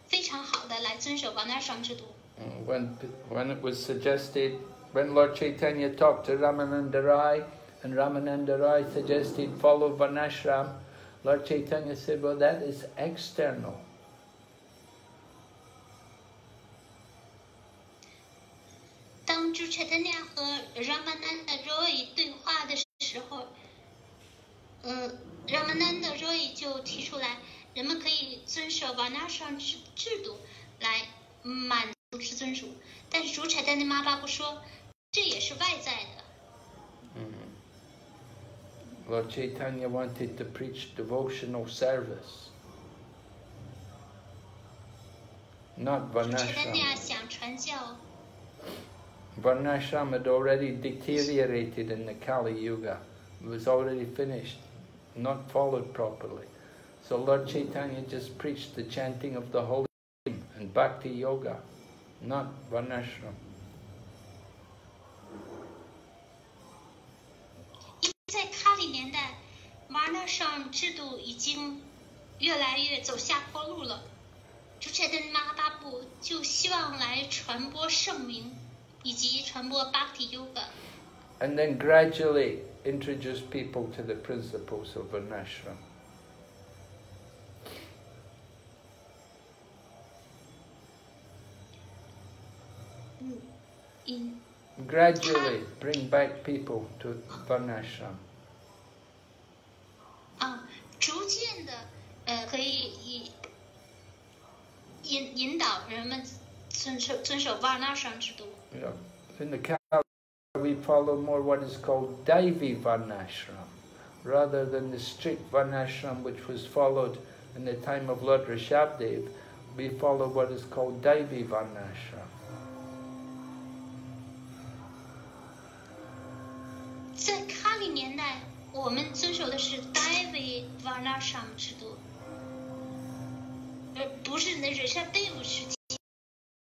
S2: 非常好的来遵守 Varnashram 制度。
S1: Uh, When, when it was suggested, when Lord Chaitanya talked to Ramananda Rai, and Ramananda Rai suggested follow Varnashram, Lord Chaitanya said, well, that is external.
S2: 当朱切特尼亚和 Ramananda Roy 对话的时候， 呃，Ramananda Roy 就提出来，人们可以遵守 Varnashram 制制度来满足是遵守，但是主切特尼妈巴不说，这也是外在的。
S1: Lord Chaitanya wanted to preach devotional service, not
S2: 主切特尼亚
S1: Varnashram.
S2: 想传教，
S1: Varnashram had already deteriorated in the Kali Yuga. It was already finished, not followed properly. So Lord Chaitanya just preached the chanting of the holy name and bhakti yoga, not varnashram. And then gradually introduce people to the principles of Varnashram.
S2: 嗯，
S1: Gradually bring back people to Varnashram.
S2: 啊，逐渐的，呃，可以以引引导人们遵守遵守 Varnashram 制度。
S1: You know, in the Kali, we follow more what is called Daivi Varnashram rather than the strict Varnashram which was followed in the time of Lord Rishabdev. We follow what is called Daivi Varnashram.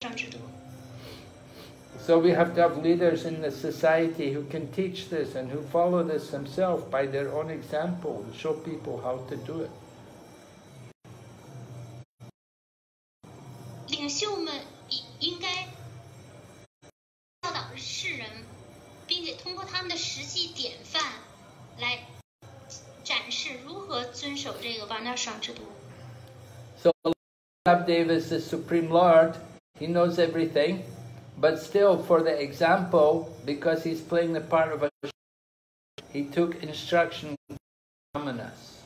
S2: Varnashram
S1: So we have to have leaders in the society who can teach this and who follow this themselves by their own example and show people how to do it.
S2: 领袖们应应该教导世人，并且通过他们的实际典范来展示如何遵守这个 Varnashram 制度。
S1: So Rishabdev is the Supreme Lord. he knows everything, But still, for the example, because he's playing the part of a he took instruction from
S2: us.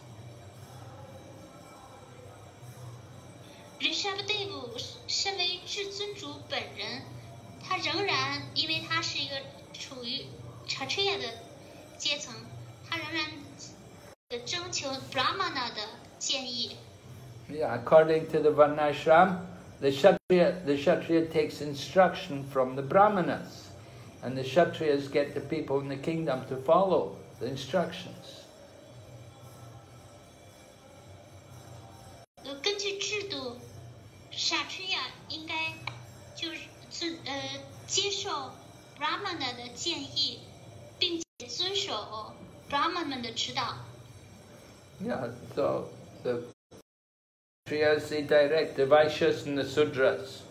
S1: Yeah, according to the Varnashram, the Kshatriya, the Kshatriya takes instruction from the Brahmanas, and the Kshatriyas get the people in the kingdom to follow the instructions.
S2: 呃，根据制度，Kshatriya 应该就是遵呃接受 Brahmana 的建议，并且遵守 Brahmana 们的指导。
S1: Yeah, so the Kshatriyas, they direct the Vaishyas and the Sudras.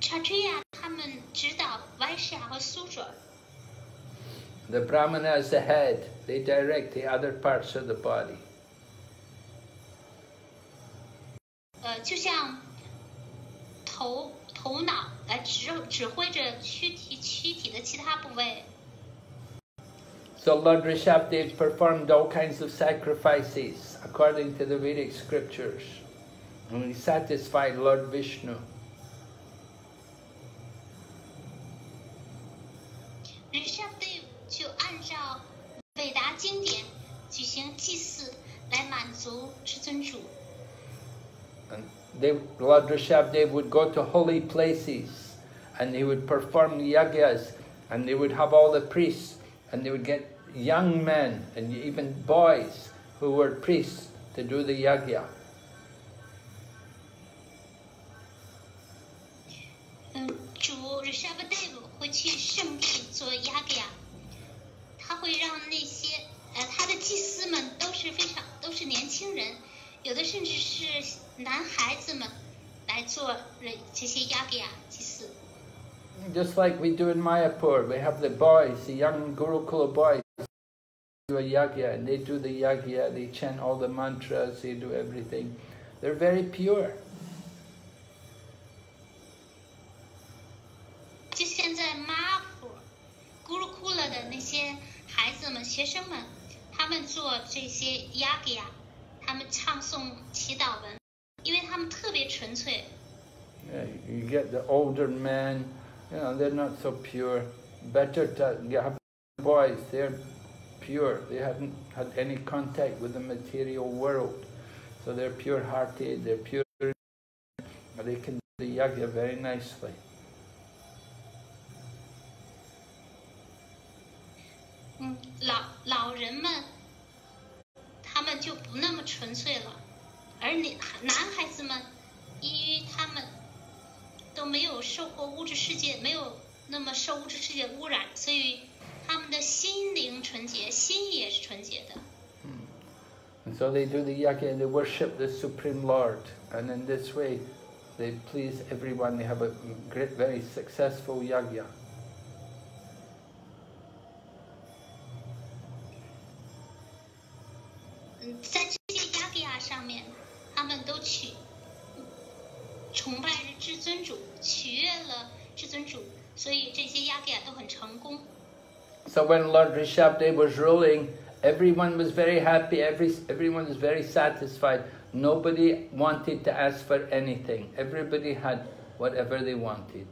S2: Kshatriya 他们指导 Vaishya 和 Sudra，
S1: The Brahmana is the head, they direct the other parts of the body.
S2: 呃，就像头头脑来指指挥着躯体躯体的其他部位。
S1: so Lord Rishabdev performed all kinds of sacrifices according to the Vedic scriptures. And he satisfied Lord Vishnu. And they, Lord Rishabdev would go to holy places and he would perform yagyas and they would have all the priests and they would get young men and even boys who were priests to do the yagya.
S2: 嗯，主 Rishabdev 会去圣地做雅格雅，他会让那些呃他的祭司们都是非常都是年轻人，有的甚至是男孩子们来做人这些雅格雅祭司。
S1: Just like we do in Mayapur, we have the boys, the young Gurukula boys, do a yagya, and they do the yagya, they chant all the mantras, they do everything. They're very pure.
S2: 就现在马普、咕噜库勒的那些孩子们、学生们，他们做这些雅格雅，他们唱诵祈祷文，因为他们特别纯粹。
S1: Yeah, you get the older men, you know, they're not so pure. Better to boys, they're pure. They haven't had any contact with the material world. So they're pure-hearted, they're pure, they can do the yagya very nicely.
S2: Mm, 老老人们，他们就不那么纯粹了，而你男孩子们，依于他们都没有受过物质世界，没有那么受物质世界污染，所以他们的心灵纯洁，心也是纯洁的。
S1: And so they do the yagya and they worship the Supreme Lord. And in this way, they please everyone. They have a great, very successful yagya.
S2: 嗯，在这些雅格雅上面，他们都去崇拜 尊主，取悦了至尊主，所以这些雅格雅都很成功。
S1: So when Lord Rishabdev was ruling, everyone was very happy, every, everyone was very satisfied. Nobody wanted to ask for anything. Everybody had whatever they wanted.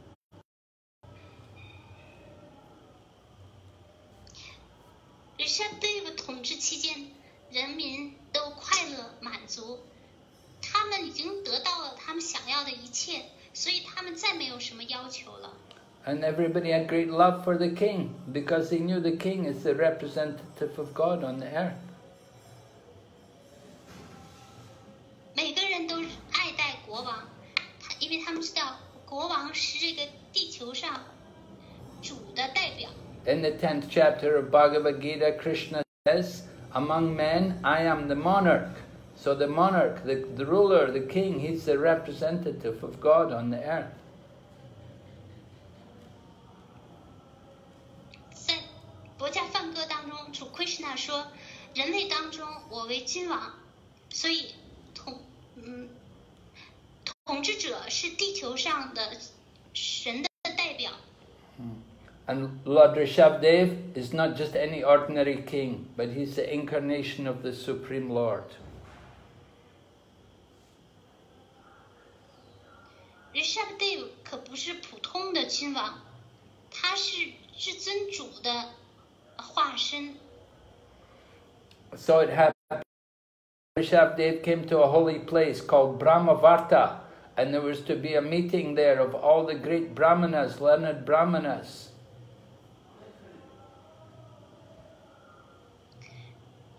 S1: And everybody had great love for the king because they knew the king is the representative of God on the earth. In the 10th chapter of Bhagavad Gita, Krishna says, Among men, I am the monarch. So the monarch, the, the ruler, the king, he's the representative of God on the earth.
S2: 主 Krishna 说：“人类当中，我为君王，所以统嗯，统治者是地球上的神的代表。
S1: And Lord Rishabdev is not just any ordinary king, but he's the incarnation of the Supreme Lord.
S2: Rishabdev 可不是普通的君王，他是至尊主的化身。
S1: So it happened. Rishabdev came to a holy place called Brahmavarta, and there was to be a meeting there of all the great brahmanas, learned brahmanas.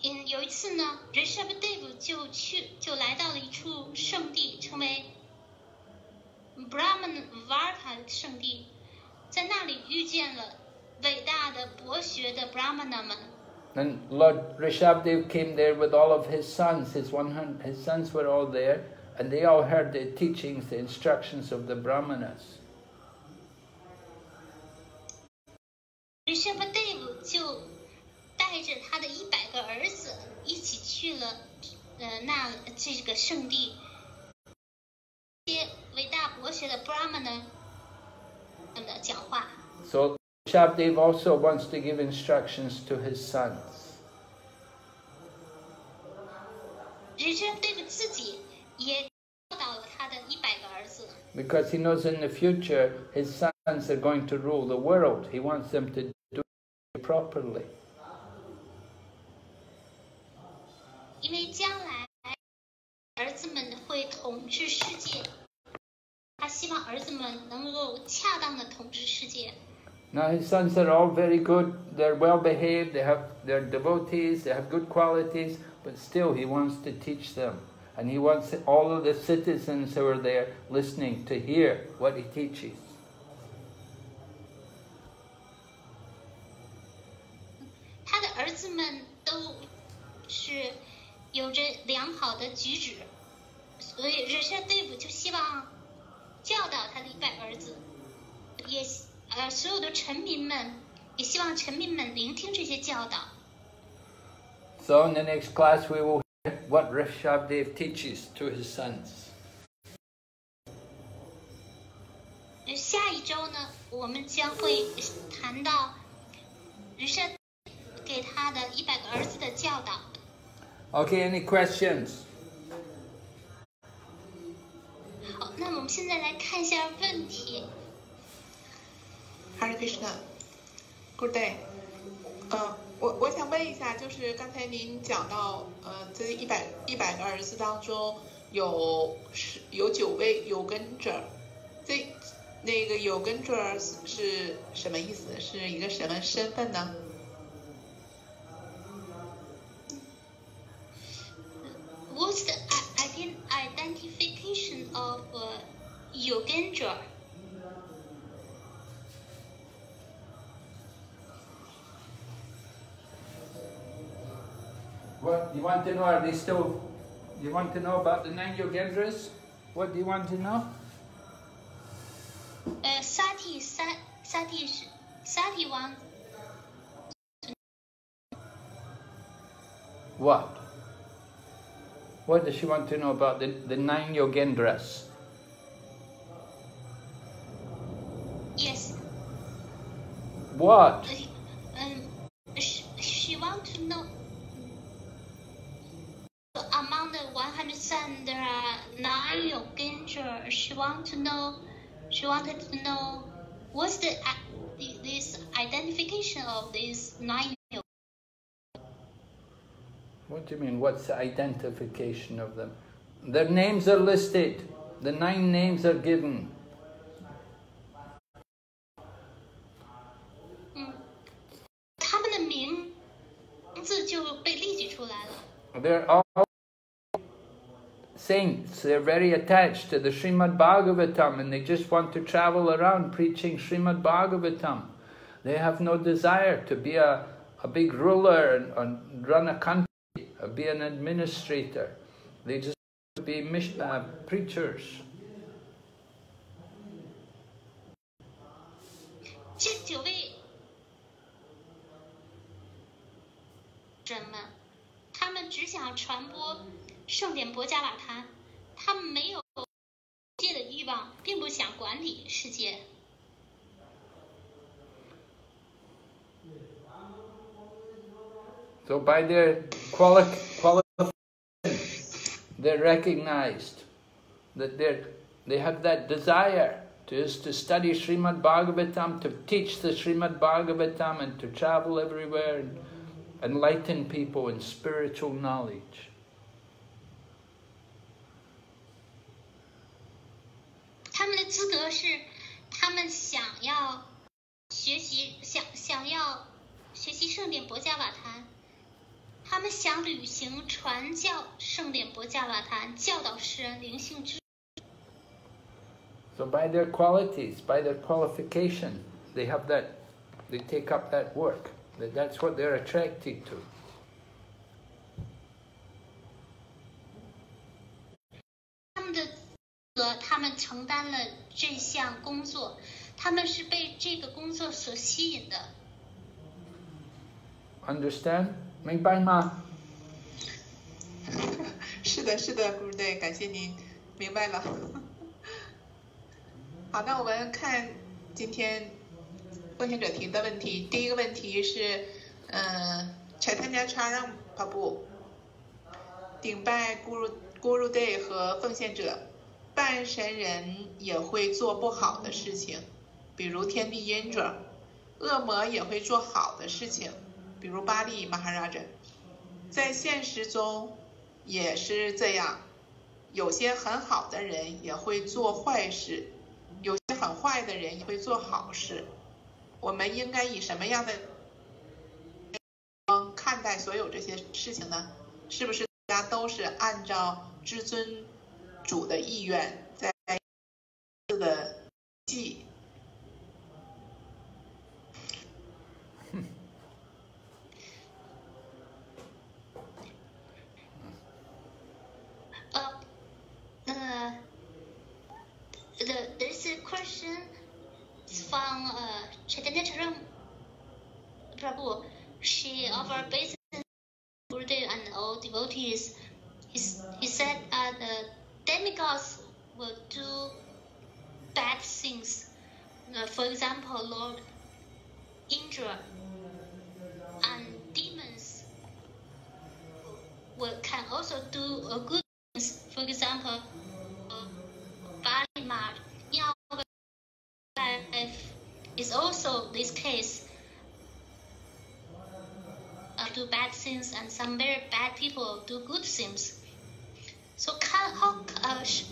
S2: 嗯，有一次呢，Rishabdev 就去就来到了一处圣地，称为 Brahman Varta 圣地，在那里遇见了伟大的博学的 Brahmana 们。
S1: and Lord Rishabdev came there with all of his sons. His, 100, his sons were all there, and they all heard the teachings, the instructions of the Brahmanas. So Shabdev also wants to give instructions to his sons. Because he knows in the future his sons are going to rule the world. He wants them to do it properly.
S2: Because
S1: now his sons are all very good, they're well behaved, they have, they're devotees, they have good qualities, but still he wants to teach them. And he wants all of the citizens who are there listening to hear what he teaches.
S2: Yes. 呃所有的臣民们也希望臣民们聆听这些教导。
S1: So in the next class we will hear what Rishabdev teaches to his sons.
S2: 下一周呢，我们将会谈到 Rishabdev 给他的一百个儿子的教导。
S1: Okay, any questions?
S2: 好，那我们现在来看一下问题。
S3: 哈瑞克什纳 good day 嗯我我想问一下就是刚才您讲到呃这一百一百个儿子当中有十有九位有根者这那个有根者是什么意思？是一个什么身份呢
S2: ？What s the i i can identification of a 有根者
S1: What you want to know? Are they still? You want to know about the nine Yogendras? What do you want to know?
S2: Uh, Sati, Sati, Sati, Sati.
S1: What? What does she want to know about the, the nine Yogendras?
S2: Yes.
S1: What?
S2: when there are nine Yogendras, she want to know, she wanted to know what's the this identification of these nine
S1: What do you mean? What's the identification of them? Their names are listed. The nine names are given.
S2: Mm.
S1: They're all saints. They're very attached to the Srimad Bhagavatam and they just want to travel around preaching Srimad Bhagavatam. They have no desire to be a, a big ruler and, and run a country, be an administrator. They just want to be uh, preachers.
S2: 人们，他们只想传播圣典博加瓦他， 他们没有世界的欲望，并不想管理世界。
S1: So by their quali- qualification, they're recognized that they're, they have that desire to, is to study Srimad Bhagavatam, to teach the Srimad Bhagavatam and to travel everywhere and enlighten people in spiritual knowledge.
S2: 资格是，他们想要学习，想想要学习圣典博伽瓦坛，他们想履行传教圣典博伽瓦坛，教导世人灵性之。
S1: So by their qualities, by their qualification, they have that, they take up that work. That that's what they're attracted to.
S2: 他们的资格，他们承担了这项工作，他们是被这个工作所吸引的。
S1: Understand? 明白吗？
S3: 是的，是的，Good day，感谢您，明白了。好，那我们看今天奉献者提的问题。第一个问题是，嗯，Chaitanya Charan Prabhu 顶拜 Guru Guru Day 和奉献者，半神人也会做不好的事情，比如天地阴角恶魔也会做好的事情，比如巴利 Maharaja。在现实中也是这样，有些很好的人也会做坏事，有些很坏的人也会做好事。我们应该以什么样的看待所有这些事情呢？是不是大家都是按照至尊主的意愿
S2: things and some very bad people do good things. So how uh, sh-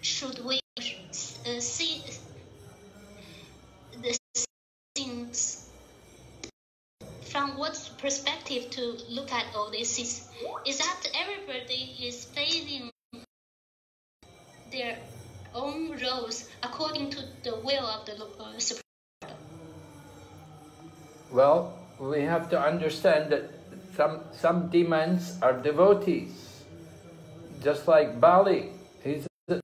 S2: should we uh, see the things from what perspective to look at all this is is that everybody is facing their own roles according to the will of the uh.
S1: Well, we have to understand that some some demons are devotees, just like Bali. He's a,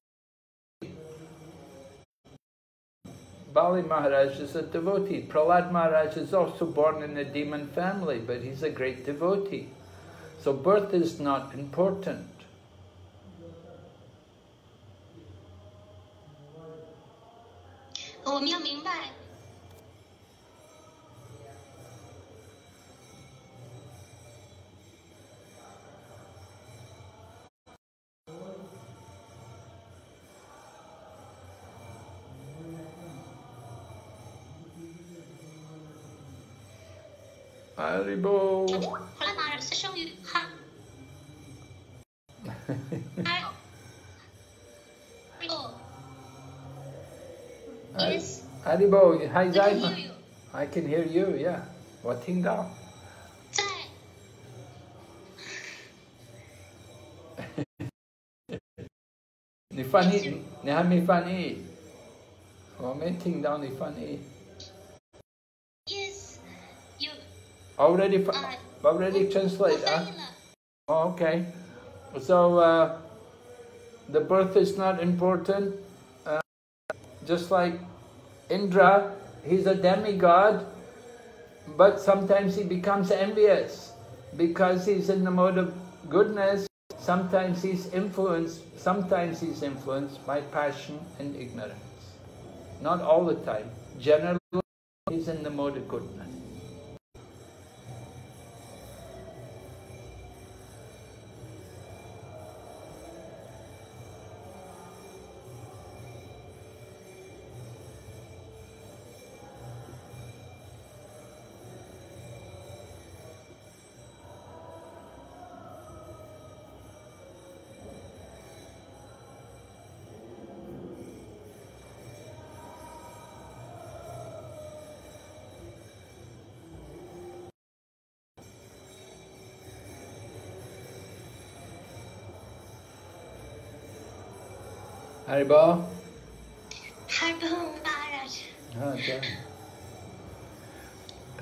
S1: Bali Maharaj is a devotee. Prahlad Maharaj is also born in a demon family, but he's a great devotee. So birth is not important.
S2: Haribol. yes.
S1: Haribol, hi
S2: Zai.
S1: I can hear you, yeah. Watching down. Nifani, Nihami Fani. Commenting
S2: down Nifani.
S1: Already, already translate, huh? Oh, okay. So uh, the birth is not important. Uh, just like Indra, he's a demigod, but sometimes he becomes envious because he's in the mode of goodness. Sometimes he's influenced, sometimes he's influenced by passion and ignorance. Not all the time. Generally, he's in the mode of goodness. Haribol?
S2: Haribo Maharaj.
S1: Okay.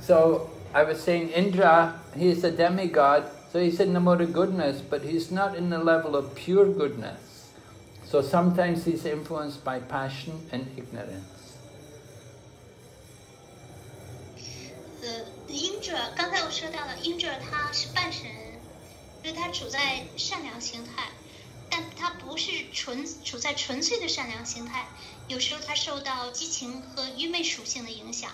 S1: So I was saying Indra, he is a demigod, so he's in the mode of goodness, but he's not in the level of pure goodness. So sometimes he's influenced by passion and ignorance.
S2: 呃，英者，刚才我说到了，英者他是半神，就是他处在善良形态， 但他不是纯处在纯粹的善良形态，有时候他受到激情和愚昧属性的影响。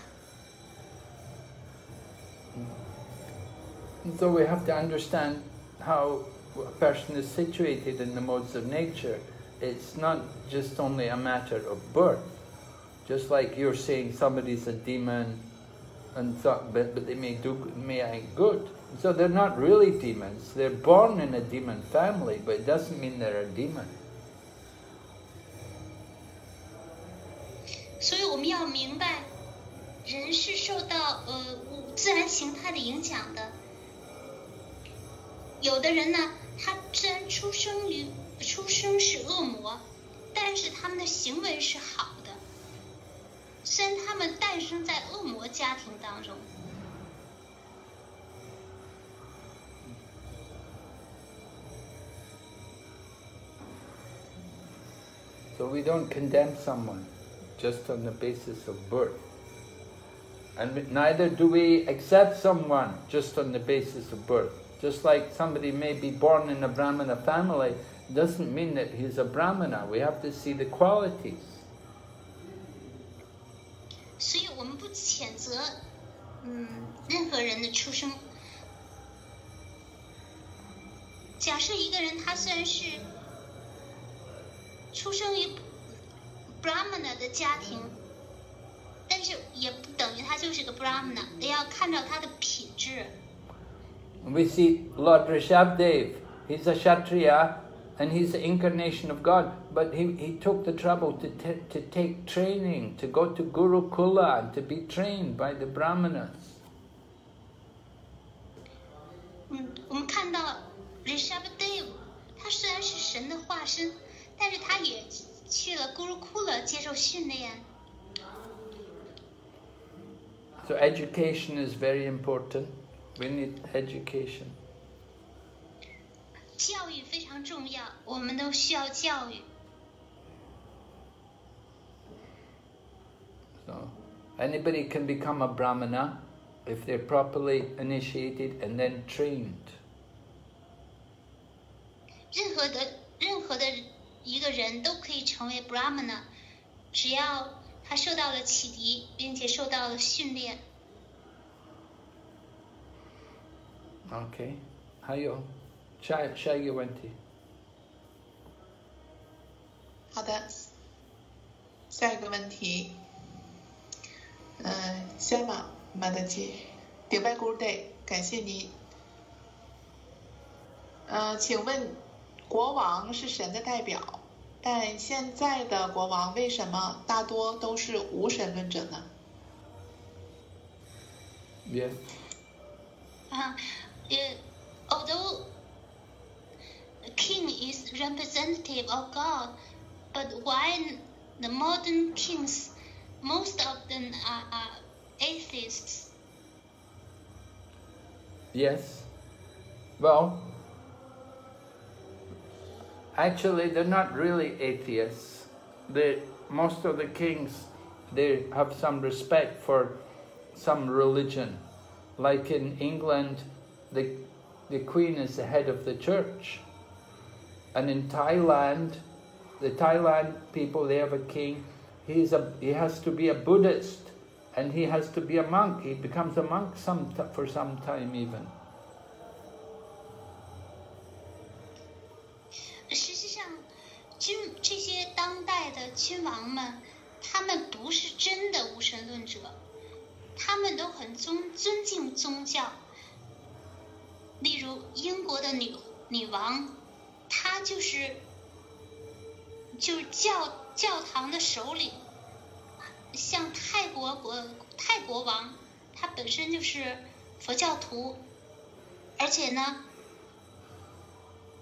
S1: And so we have to understand how a person is situated in the modes of nature. It's not just only a matter of birth. Just like you're saying somebody's a demon, and so, but, but they may do may act good. So they're not really demons. They're born in a demon family, but it doesn't mean they're a demon.
S2: 所以我们要明白，人是受到呃自然形态的影响的。有的人呢，他虽然出生于出生是恶魔，但是他们的行为是好的。虽然他们诞生在恶魔家庭当中，
S1: So we don't condemn someone just on the basis of birth. And neither do we accept someone just on the basis of birth. Just like somebody may be born in a Brahmana family, doesn't mean that he's a Brahmana. We have to see the qualities.
S2: 所以我们不谴责嗯任何人的出生。假设一个人他虽然是 出生于 Brahmana 的家庭，但是也不等于他就是个 Brahmana，也要看到他的品质。
S1: We see Lord Rishabh Dev, he's a Kshatriya and he's the incarnation of God, but he, he took the trouble to, to take training, to go to Gurukula, and to be trained by the Brahmanas.
S2: Rishabh Dev，他虽然是神的化身。但是他也去了 Gurukula 接受训练。
S1: So education is very important. We need education.
S2: 教育非常重要，我们都需要教育。
S1: So anybody can become a brahmana if they're properly initiated and then trained.
S2: 任何的任何的 一个人都可以成为 Brahmana，只要他受到了启迪，并且受到了训练。
S1: Okay. 还有下下一个问题。
S3: 好的，下一个问题，嗯、呃，先马马德基，顶拜 Good Day，感谢您。呃，请问，国王是神的代表，但现在的国王为什么大多都是无神论者呢？
S1: Yes.
S2: 啊，呃，although a king is representative of God, but why the modern kings, most of them are, are atheists?
S1: Yes. Well, actually, they're not really atheists. Most of the kings, they have some respect for some religion. Like in England, the, the Queen is the head of the church. And in Thailand, the Thailand people, they have a king. He's a, he has to be a Buddhist and he has to be a monk. He becomes a monk some for some time even.
S2: 代的君王们，他们不是真的无神论者，他们都很尊尊敬宗教。例如，英国的女女王，她就是就是教教堂的首领。像泰国国泰国王，他本身就是佛教徒，而且呢，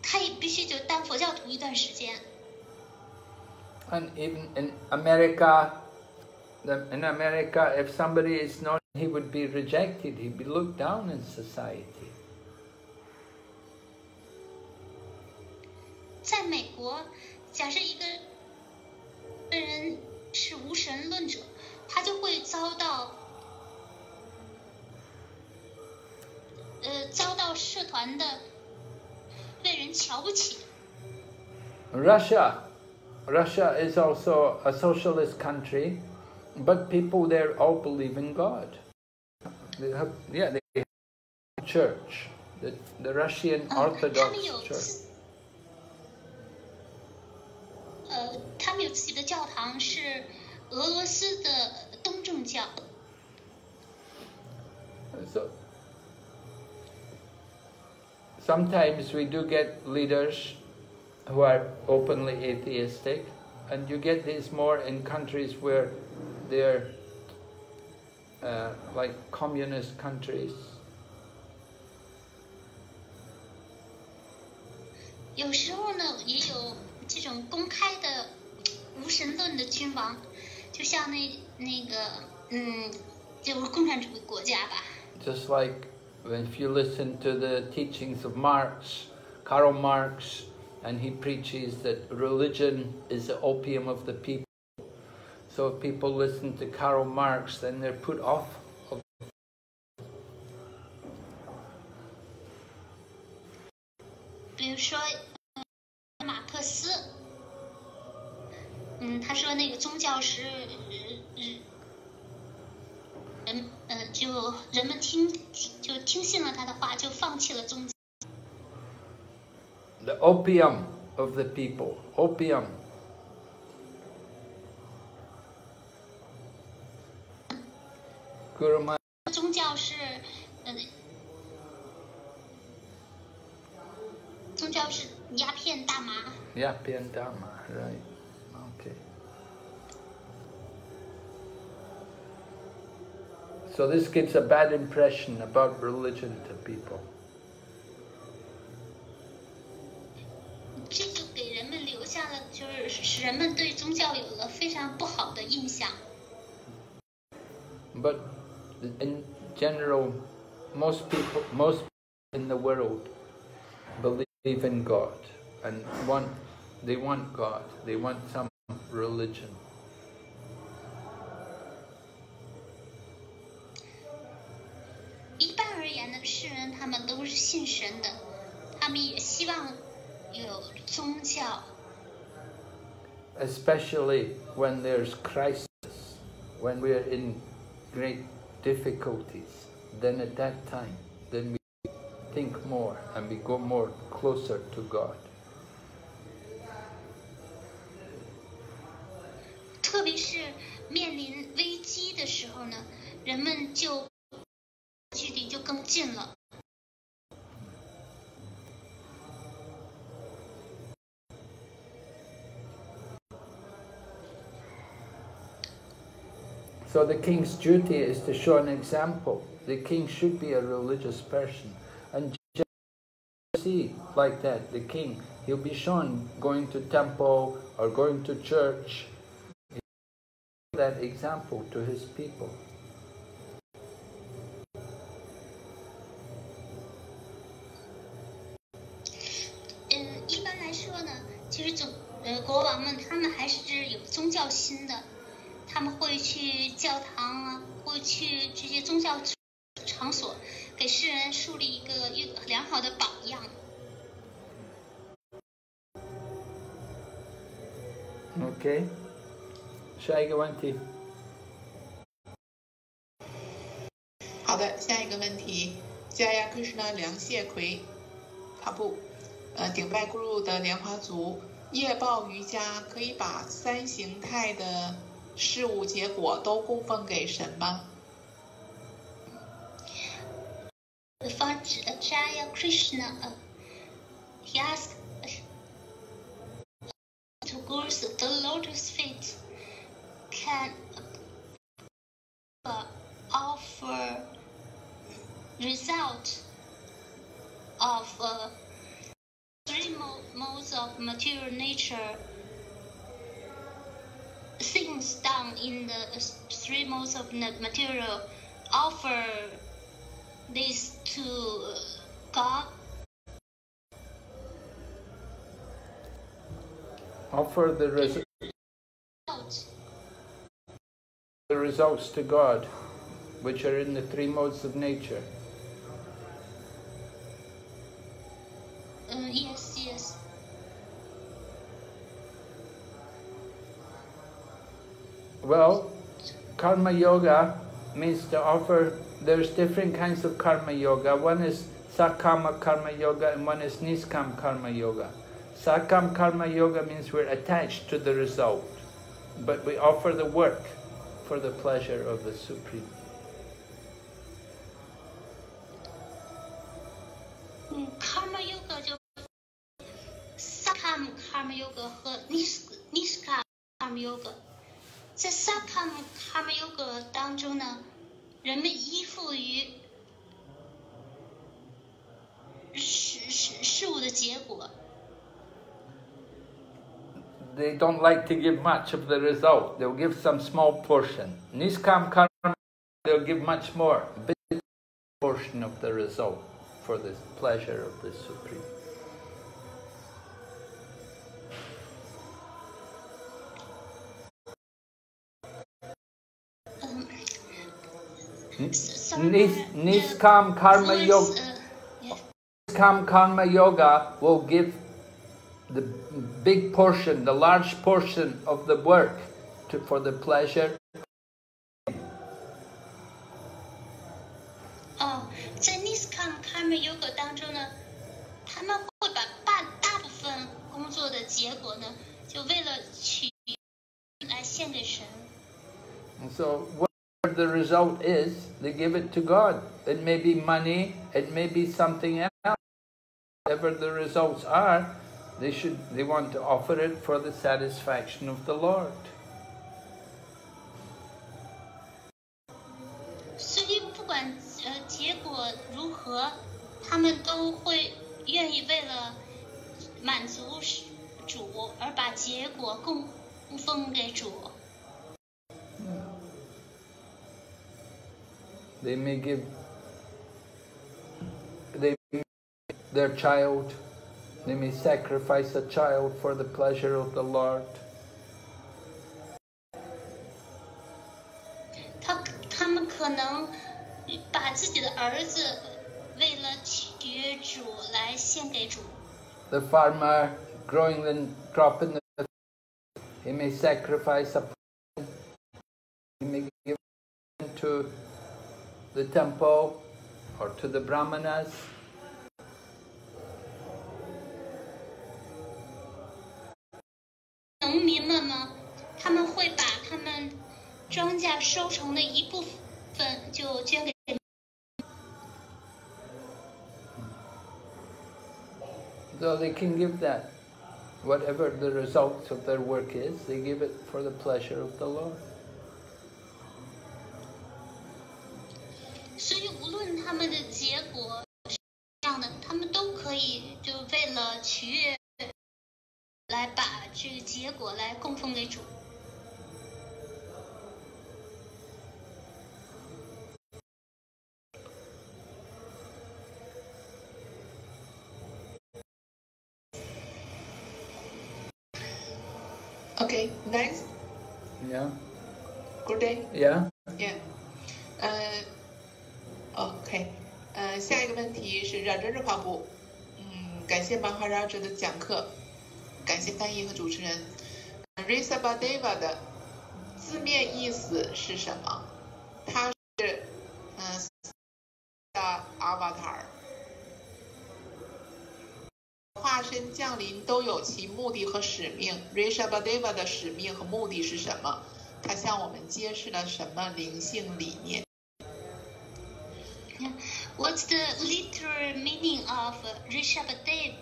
S2: 他也必须就当佛教徒一段时间。
S1: And even in America, the, in America, if somebody is not, he would be rejected. He'd be looked down in society.
S2: 在美国，假设一个人是无神论者，他就会遭到，呃，遭到社团的被人瞧不起。
S1: Russia, Russia is also a socialist country, but people there all believe in God. They have, yeah, they have a church, the, the Russian
S2: 嗯，他
S1: Orthodox
S2: 们有
S1: Church.
S2: 自，呃，他们有自己的教堂，是俄罗斯的东正教。
S1: So sometimes we do get leaders who are openly atheistic, and you get these more in countries where they're uh, like communist countries.
S2: 有时候呢，也有这种公开的无神论的君王，就像那那个，嗯，就是共产主义国家吧。
S1: Just like if you listen to the teachings of Marx, Karl Marx, and he preaches that religion is the opium of the people. So if people listen to Karl Marx, then they're put off of the opium of the people. Opium. 古鲁曼
S2: 宗教是，呃，宗教是鸦片、大麻。
S1: Yeah, Dharma, right. Okay. So this gives a bad impression about religion to people.
S2: 宗教有了非常不好的印象。
S1: But in general, most people, most in the world believe in God and want, they want God, they want some religion.
S2: 一般而言呢，世人他们都是信神的，他们也希望有宗教，
S1: especially when there's crisis, when we're in great difficulties, then at that time, then we think more and we go more closer to God.
S2: 特别是面临危机的时候呢，人们就距离就更近了。
S1: So the king's duty is to show an example. The king should be a religious person. And just see like that, the king, he'll be shown going to temple or going to church. That example to his people.
S2: 嗯，一般来说呢，其实总呃国王们他们还是有宗教心的，他们会去 教堂啊，过去这些宗教场所，给世人树立一个一个良好的榜样。
S1: OK，下一个问题。
S3: 好的，下一个问题，加亚克什纳梁谢奎，他不，呃，顶拜咕噜的莲花族，夜报瑜伽可以把三形态的事物结果都供奉给神吗？
S2: For Jaya Krishna, uh, he asked to gurus the lotus feet can uh, offer result of uh, three mo- modes of material nature things done in the uh, three modes of material offer this to uh, God?
S1: Offer the, res- the results to God, which are in the three modes of nature.
S2: Uh, yes,
S1: Well, karma yoga means to offer, there's different kinds of karma yoga. One is sakama karma yoga and one is niskam karma yoga. Sakam karma yoga means we're attached to the result, but we offer the work for the pleasure of the Supreme.
S2: Hmm, karma yoga sakam karma yoga niskam karma yoga。在 Sakam Karma Yoga 当中呢，人们依附于事事事物的结果，
S1: They don't like to give much of the result. They'll give some small portion. Niskam karma, they'll give much more, a big portion of the result for the pleasure of the Supreme. niskam karma yoga.
S2: 呃，yes
S1: Niskam karma yoga will give the big portion, the large portion of the work to, for the pleasure.
S2: 哦，在 Niskam Karma Yoga 当中呢，他们会把大大部分工作的结果呢，就为了取来献给神。
S1: And so, whatever the result is, they give it to God. It may be money, it may be something else. Whatever the results are, they should they want to offer it for the satisfaction of the Lord.
S2: 所
S1: They may give they their child, they may sacrifice a child for the pleasure of the Lord.
S2: 他他们可能把自己的儿子为了取悦主来献给主。
S1: The farmer growing the crop in the he may sacrifice a he may give it to the temple or to the brahmanas. So they can give that, whatever the results of their work is, they give it for the pleasure of the Lord.
S2: 所以无论他们的结果是这样的，他们都可以就为了取悦，来把这个结果来供奉给主。
S3: Okay, nice.
S1: Yeah.
S3: Good day.
S1: Yeah?
S3: Yeah. 呃，OK，呃，下一个问题是让真日发布。嗯，感谢马哈拉哲的讲课，感谢翻译和主持人。Risa Badeva 的字面意思是什么？它是嗯的 avatar，化身降临都有其目的和使命。Rishabhadeva 的使命和目的是什么？它向我们揭示了什么灵性理念？
S2: What's the literal meaning of Rishabhadev?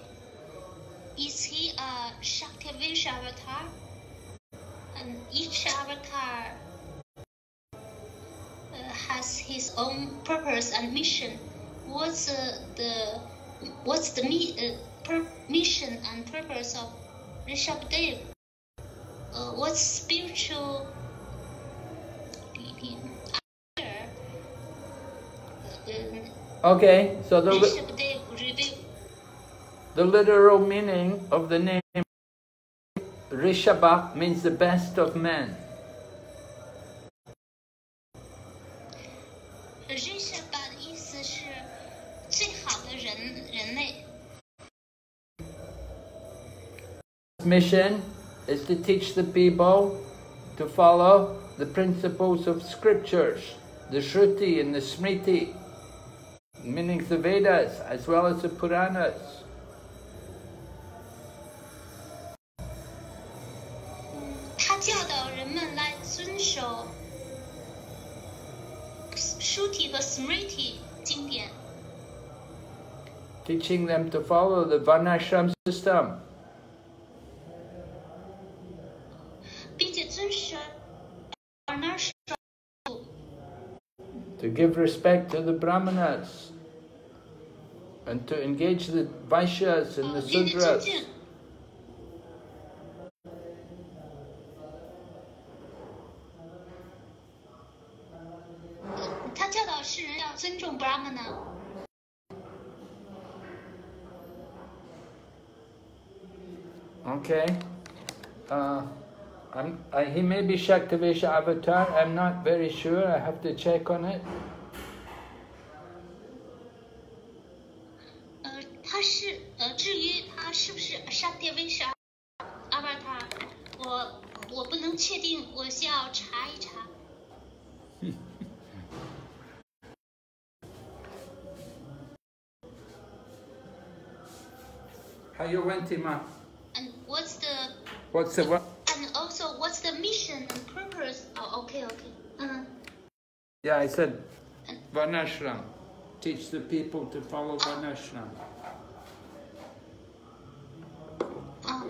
S2: Is he a Shaktivesha avatar? And each avatar uh, has his own purpose and mission. What's uh, the what's the me, uh, mission and purpose of Rishabhadev? Uh, what's spiritual
S1: Okay, so the, the literal meaning of the name Rishabha means the best of men. mission is to teach the people to follow the principles of scriptures, the Shruti and the Smriti, meaning the Vedas as well as the Puranas. Teaching them to follow the Varnashram system. to give respect to the brahmanas and to engage the Vaishyas and the Sudras. Okay. Uh, I'm, I, he may be Shaktivesha avatar. I'm not very sure. I have to check on it. What?
S2: And also, what's the mission and purpose? Oh, okay, okay. Uh -huh.
S1: Yeah, I said Varnashram. Teach the people to follow
S2: ah. Varnashram. Uh,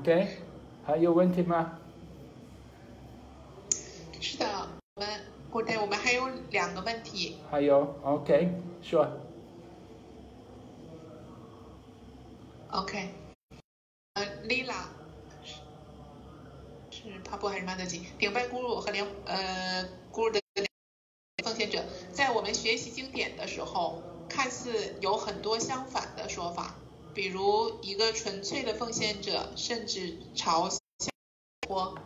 S1: okay.
S3: How you went, Ma? 两个问题。
S1: Hayo. Okay. Sure.
S3: OK，呃，Lila 是是帕布还是曼德吉？顶拜咕噜和连呃咕噜的奉献者，在我们学习经典的时候，看似有很多相反的说法，比如一个纯粹的奉献者，甚至嘲笑或，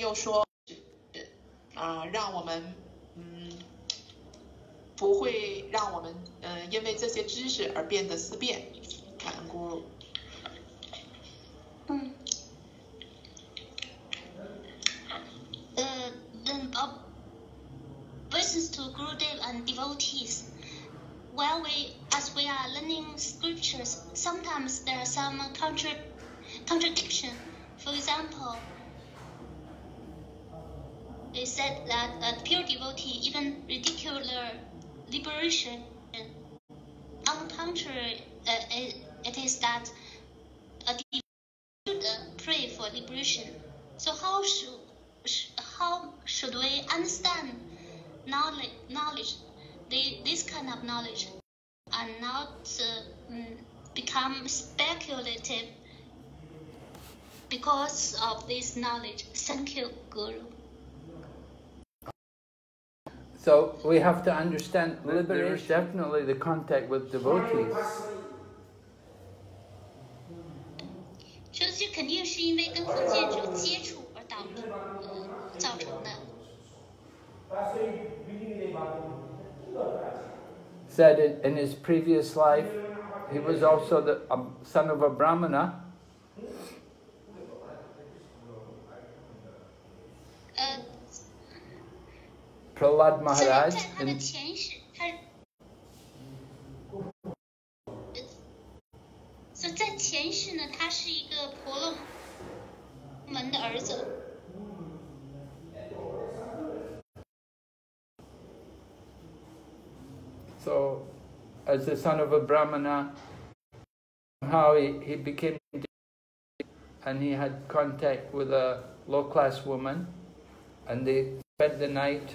S3: 又说，啊、让我们嗯。不会让我们嗯、呃因为这些知识而变得思辨。感恩咕噜。
S2: 嗯。Uh, then uh, verses to Gurudev and devotees. While we, as we are learning scriptures, sometimes there are some contra contradiction. For example, they said that a pure devotee even ridicule liberation. On the contrary, uh, it, it is that a devotee should uh, pray for liberation. So how should sh- how should we understand knowledge? Knowledge, the, this kind of knowledge, and not uh, mm, become speculative because of this knowledge. Thank you, Guru.
S1: So we have to understand that there is definitely the contact with devotees.
S2: 这这肯定是因为跟奉献者接触而导 呃造成的。
S1: Said in, in his previous life, he was also the um, son of a brahmana, Prahlad Maharaj. In, so, as the son of a Brahmana, somehow he, he became and he had contact with a low-class woman and they spent the night